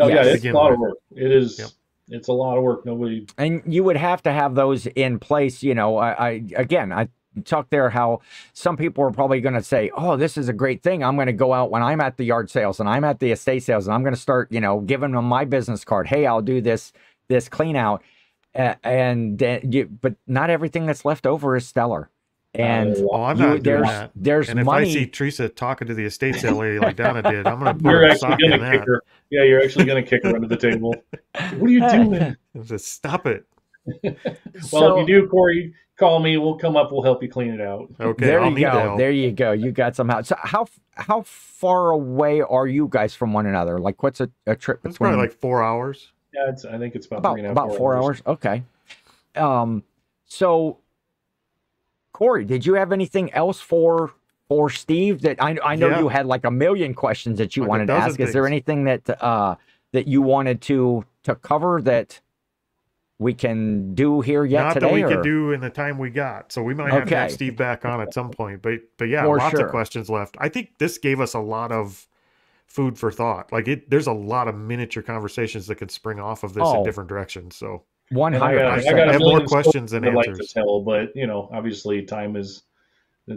Oh, Yes. yeah, it's a lot with. of work. It is. Yep. It's a lot of work. Nobody. and you would have to have those in place you know i, I again i talked there how some people are probably going to say oh this is a great thing i'm going to go out when i'm at the yard sales and i'm at the estate sales and i'm going to start you know giving them my business card hey i'll do this this clean out uh, and then you, but not everything that's left over is stellar and Uh, Oh, I'm you- not doing there's that. there's And if money. I see Teresa talking to the estate sale lady like Donna did, I'm gonna put You're a actually sock in gonna kick that. her. Yeah, you're actually gonna kick her under the table. What are you doing? Just stop it. Well, So- if you do, Cory, call me. We'll come up. We'll help you clean it out. Okay, there I'll you go. There you go. You got some help. So how how far away are you guys from one another? Like, what's a, a trip It's between? probably like four hours. Yeah, it's, I think it's about about three and a half, about four hours. Okay. Um. So, Cory, did you have anything else for for Steve? That I I know Yeah. you had like a million questions that you Like wanted to dozen ask. Is there anything that uh that you wanted to to cover that we can do here yet Not today? that we or? can do in the time we got. So we might have to have Steve back on at some point. But but yeah, For lots sure. of questions left. I think this gave us a lot of food for thought. Like it there's a lot of miniature conversations that could spring off of this Oh. in different directions. So One And I got, I got I a have more questions than I'd like to answers. tell, but you know, obviously, time is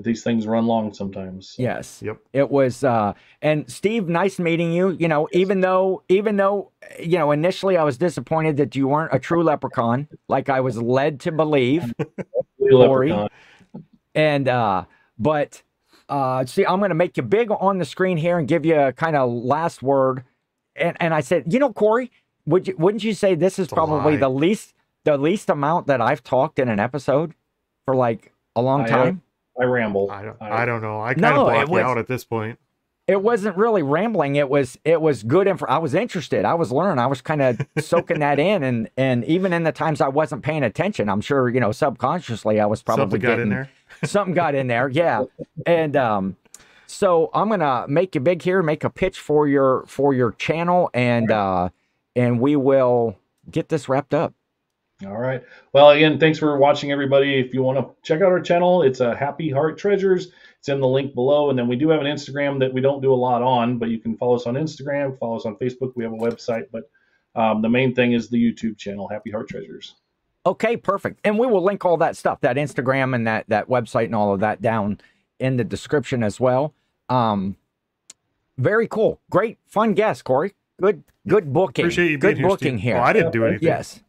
these things run long sometimes. so. Yes. Yep. It was uh and Steve, nice meeting you. You know, even though even though you know, initially I was disappointed that you weren't a true leprechaun, like I was led to believe. Cory. Leprechaun. And uh but uh see, I'm gonna make you big on the screen here and give you a kind of last word. And and I said, you know, Cory, would you wouldn't you say this is a probably the least the least amount that I've talked in an episode for like a long I, uh, time? I ramble. I don't I- I don't know. I kind No, of it block was- out at this point. it wasn't really rambling it was it was good info i was interested i was learning i was kind of soaking that in and and even in the times i wasn't paying attention i'm sure you know subconsciously i was probably Something got getting in there. something got in there yeah and um so i'm gonna make you big here make a pitch for your for your channel and uh and we will get this wrapped up All right. Well, again, thanks for watching, everybody. If you want to check out our channel, it's a Happy Heart Treasures. It's in the link below, and then we do have an Instagram that we don't do a lot on, but you can follow us on Instagram, follow us on Facebook. We have a website, but um, the main thing is the YouTube channel, Happy Heart Treasures. Okay, perfect. And we will link all that stuff, that Instagram and that that website and all of that down in the description as well. Um very cool. Great fun guest, Cory. Good good booking. Appreciate you good being here. booking Steve. here. Oh, I didn't do anything. yes.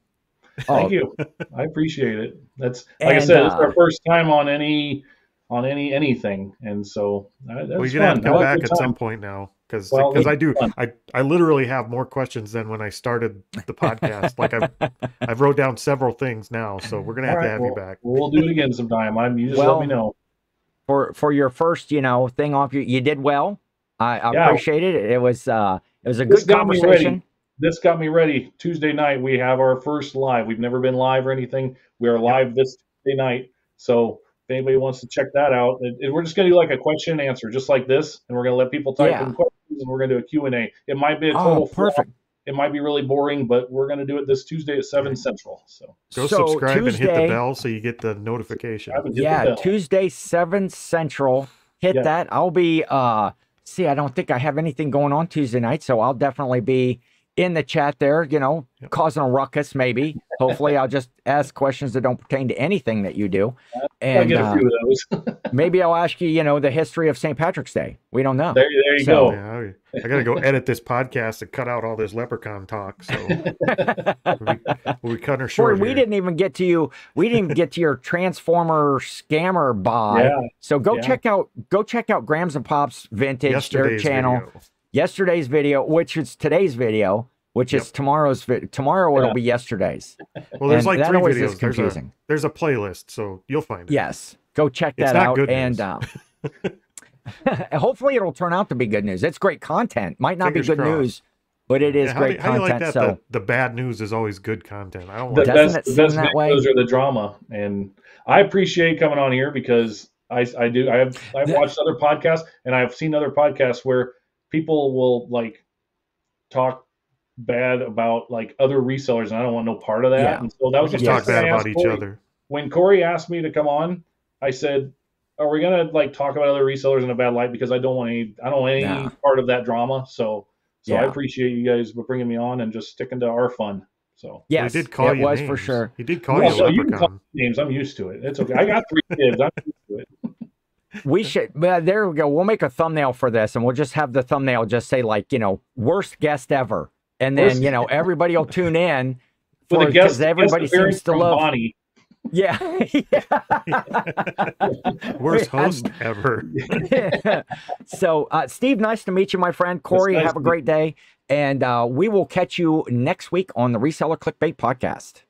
Thank Oh, you. I appreciate it. That's like I And, said, it's uh, our first time on any on any anything, and so uh, that's Well, you're gonna have to come back at time. some point now, because Well, I do fun. I I literally have more questions than when I started the podcast. like I've I've wrote down several things now, so we're gonna have All to have well, you back. We'll do it again sometime. I'm you just Well, let me know. for for your first, you know, thing off you you did well. I, I Yeah. appreciate it. It was uh it was a This good got me ready. conversation. This got me ready. Tuesday night, we have our first live. We've never been live or anything. We are live this Tuesday night. So if anybody wants to check that out, it, it- we're just going to do like a question and answer, just like this, and we're going to let people type Yeah. in questions, and we're going to do a Q and A. It might be a Oh, total flop. perfect. It might be really boring, but we're going to do it this Tuesday at seven central. So Go so subscribe and hit the bell so you get the notification. I the Yeah. Tuesday, 7 Central. Hit Yeah. that. I'll be uh see, I don't think I have anything going on Tuesday night, so I'll definitely be in the chat there, you know, Yep. causing a ruckus maybe. Hopefully I'll just ask questions that don't pertain to anything that you do. I'll And get a uh, few of those. maybe I'll ask you, you know, the history of St. Patrick's Day. We don't know. there, there you So- go. Yeah, I, I got to go edit this podcast and cut out all this leprechaun talk. So we'll be, we'll be cutting her Cory, short. we here. didn't even get to you. We didn't even get to your Transformer scammer buy. Yeah. So go Yeah. check out go check out Grams and Pops Vintage their channel. video. Yesterday's video, which is today's video, which is tomorrow's video. Tomorrow it'll Yeah. be yesterday's. Well, there's And like that three always videos. is There's a, confusing. there's a playlist, so you'll find it. Yes, go check It's that not out, good and um, hopefully it'll turn out to be good news. It's great content. Might not Fingers be good crossed. news, but it is Yeah, how do- great how do you content. like that? so The, the bad news is always good content. I don't the like best, it the best that way? videos are the drama, and I appreciate coming on here because I, I do I have I've watched other podcasts and I've seen other podcasts where people will like talk bad about like other resellers, and I don't want no part of that. Yeah. And so that was just talk bad about asked each Cory. other. When Cory asked me to come on, I said, "Are we gonna like talk about other resellers in a bad light? Because I don't want any I don't want any Yeah. part of that drama." So so I appreciate you guys for bringing me on and just sticking to our fun. So. yes, he did call it you was names. for sure. He did call Well, you so you can call names. I'm used to it. It's okay. I got three kids. I'm used to it we should. There we go. We'll make a thumbnail for this, and we'll just have the thumbnail just say like you know worst guest ever, and then worst you know everybody will tune in for because everybody guest seems to love. Bonnie. Yeah. yeah. Worst host ever. yeah. so, uh, Steve, nice to meet you, my friend. Cory, nice have a great day. And uh, we will catch you next week on the Reseller Clickbait Podcast.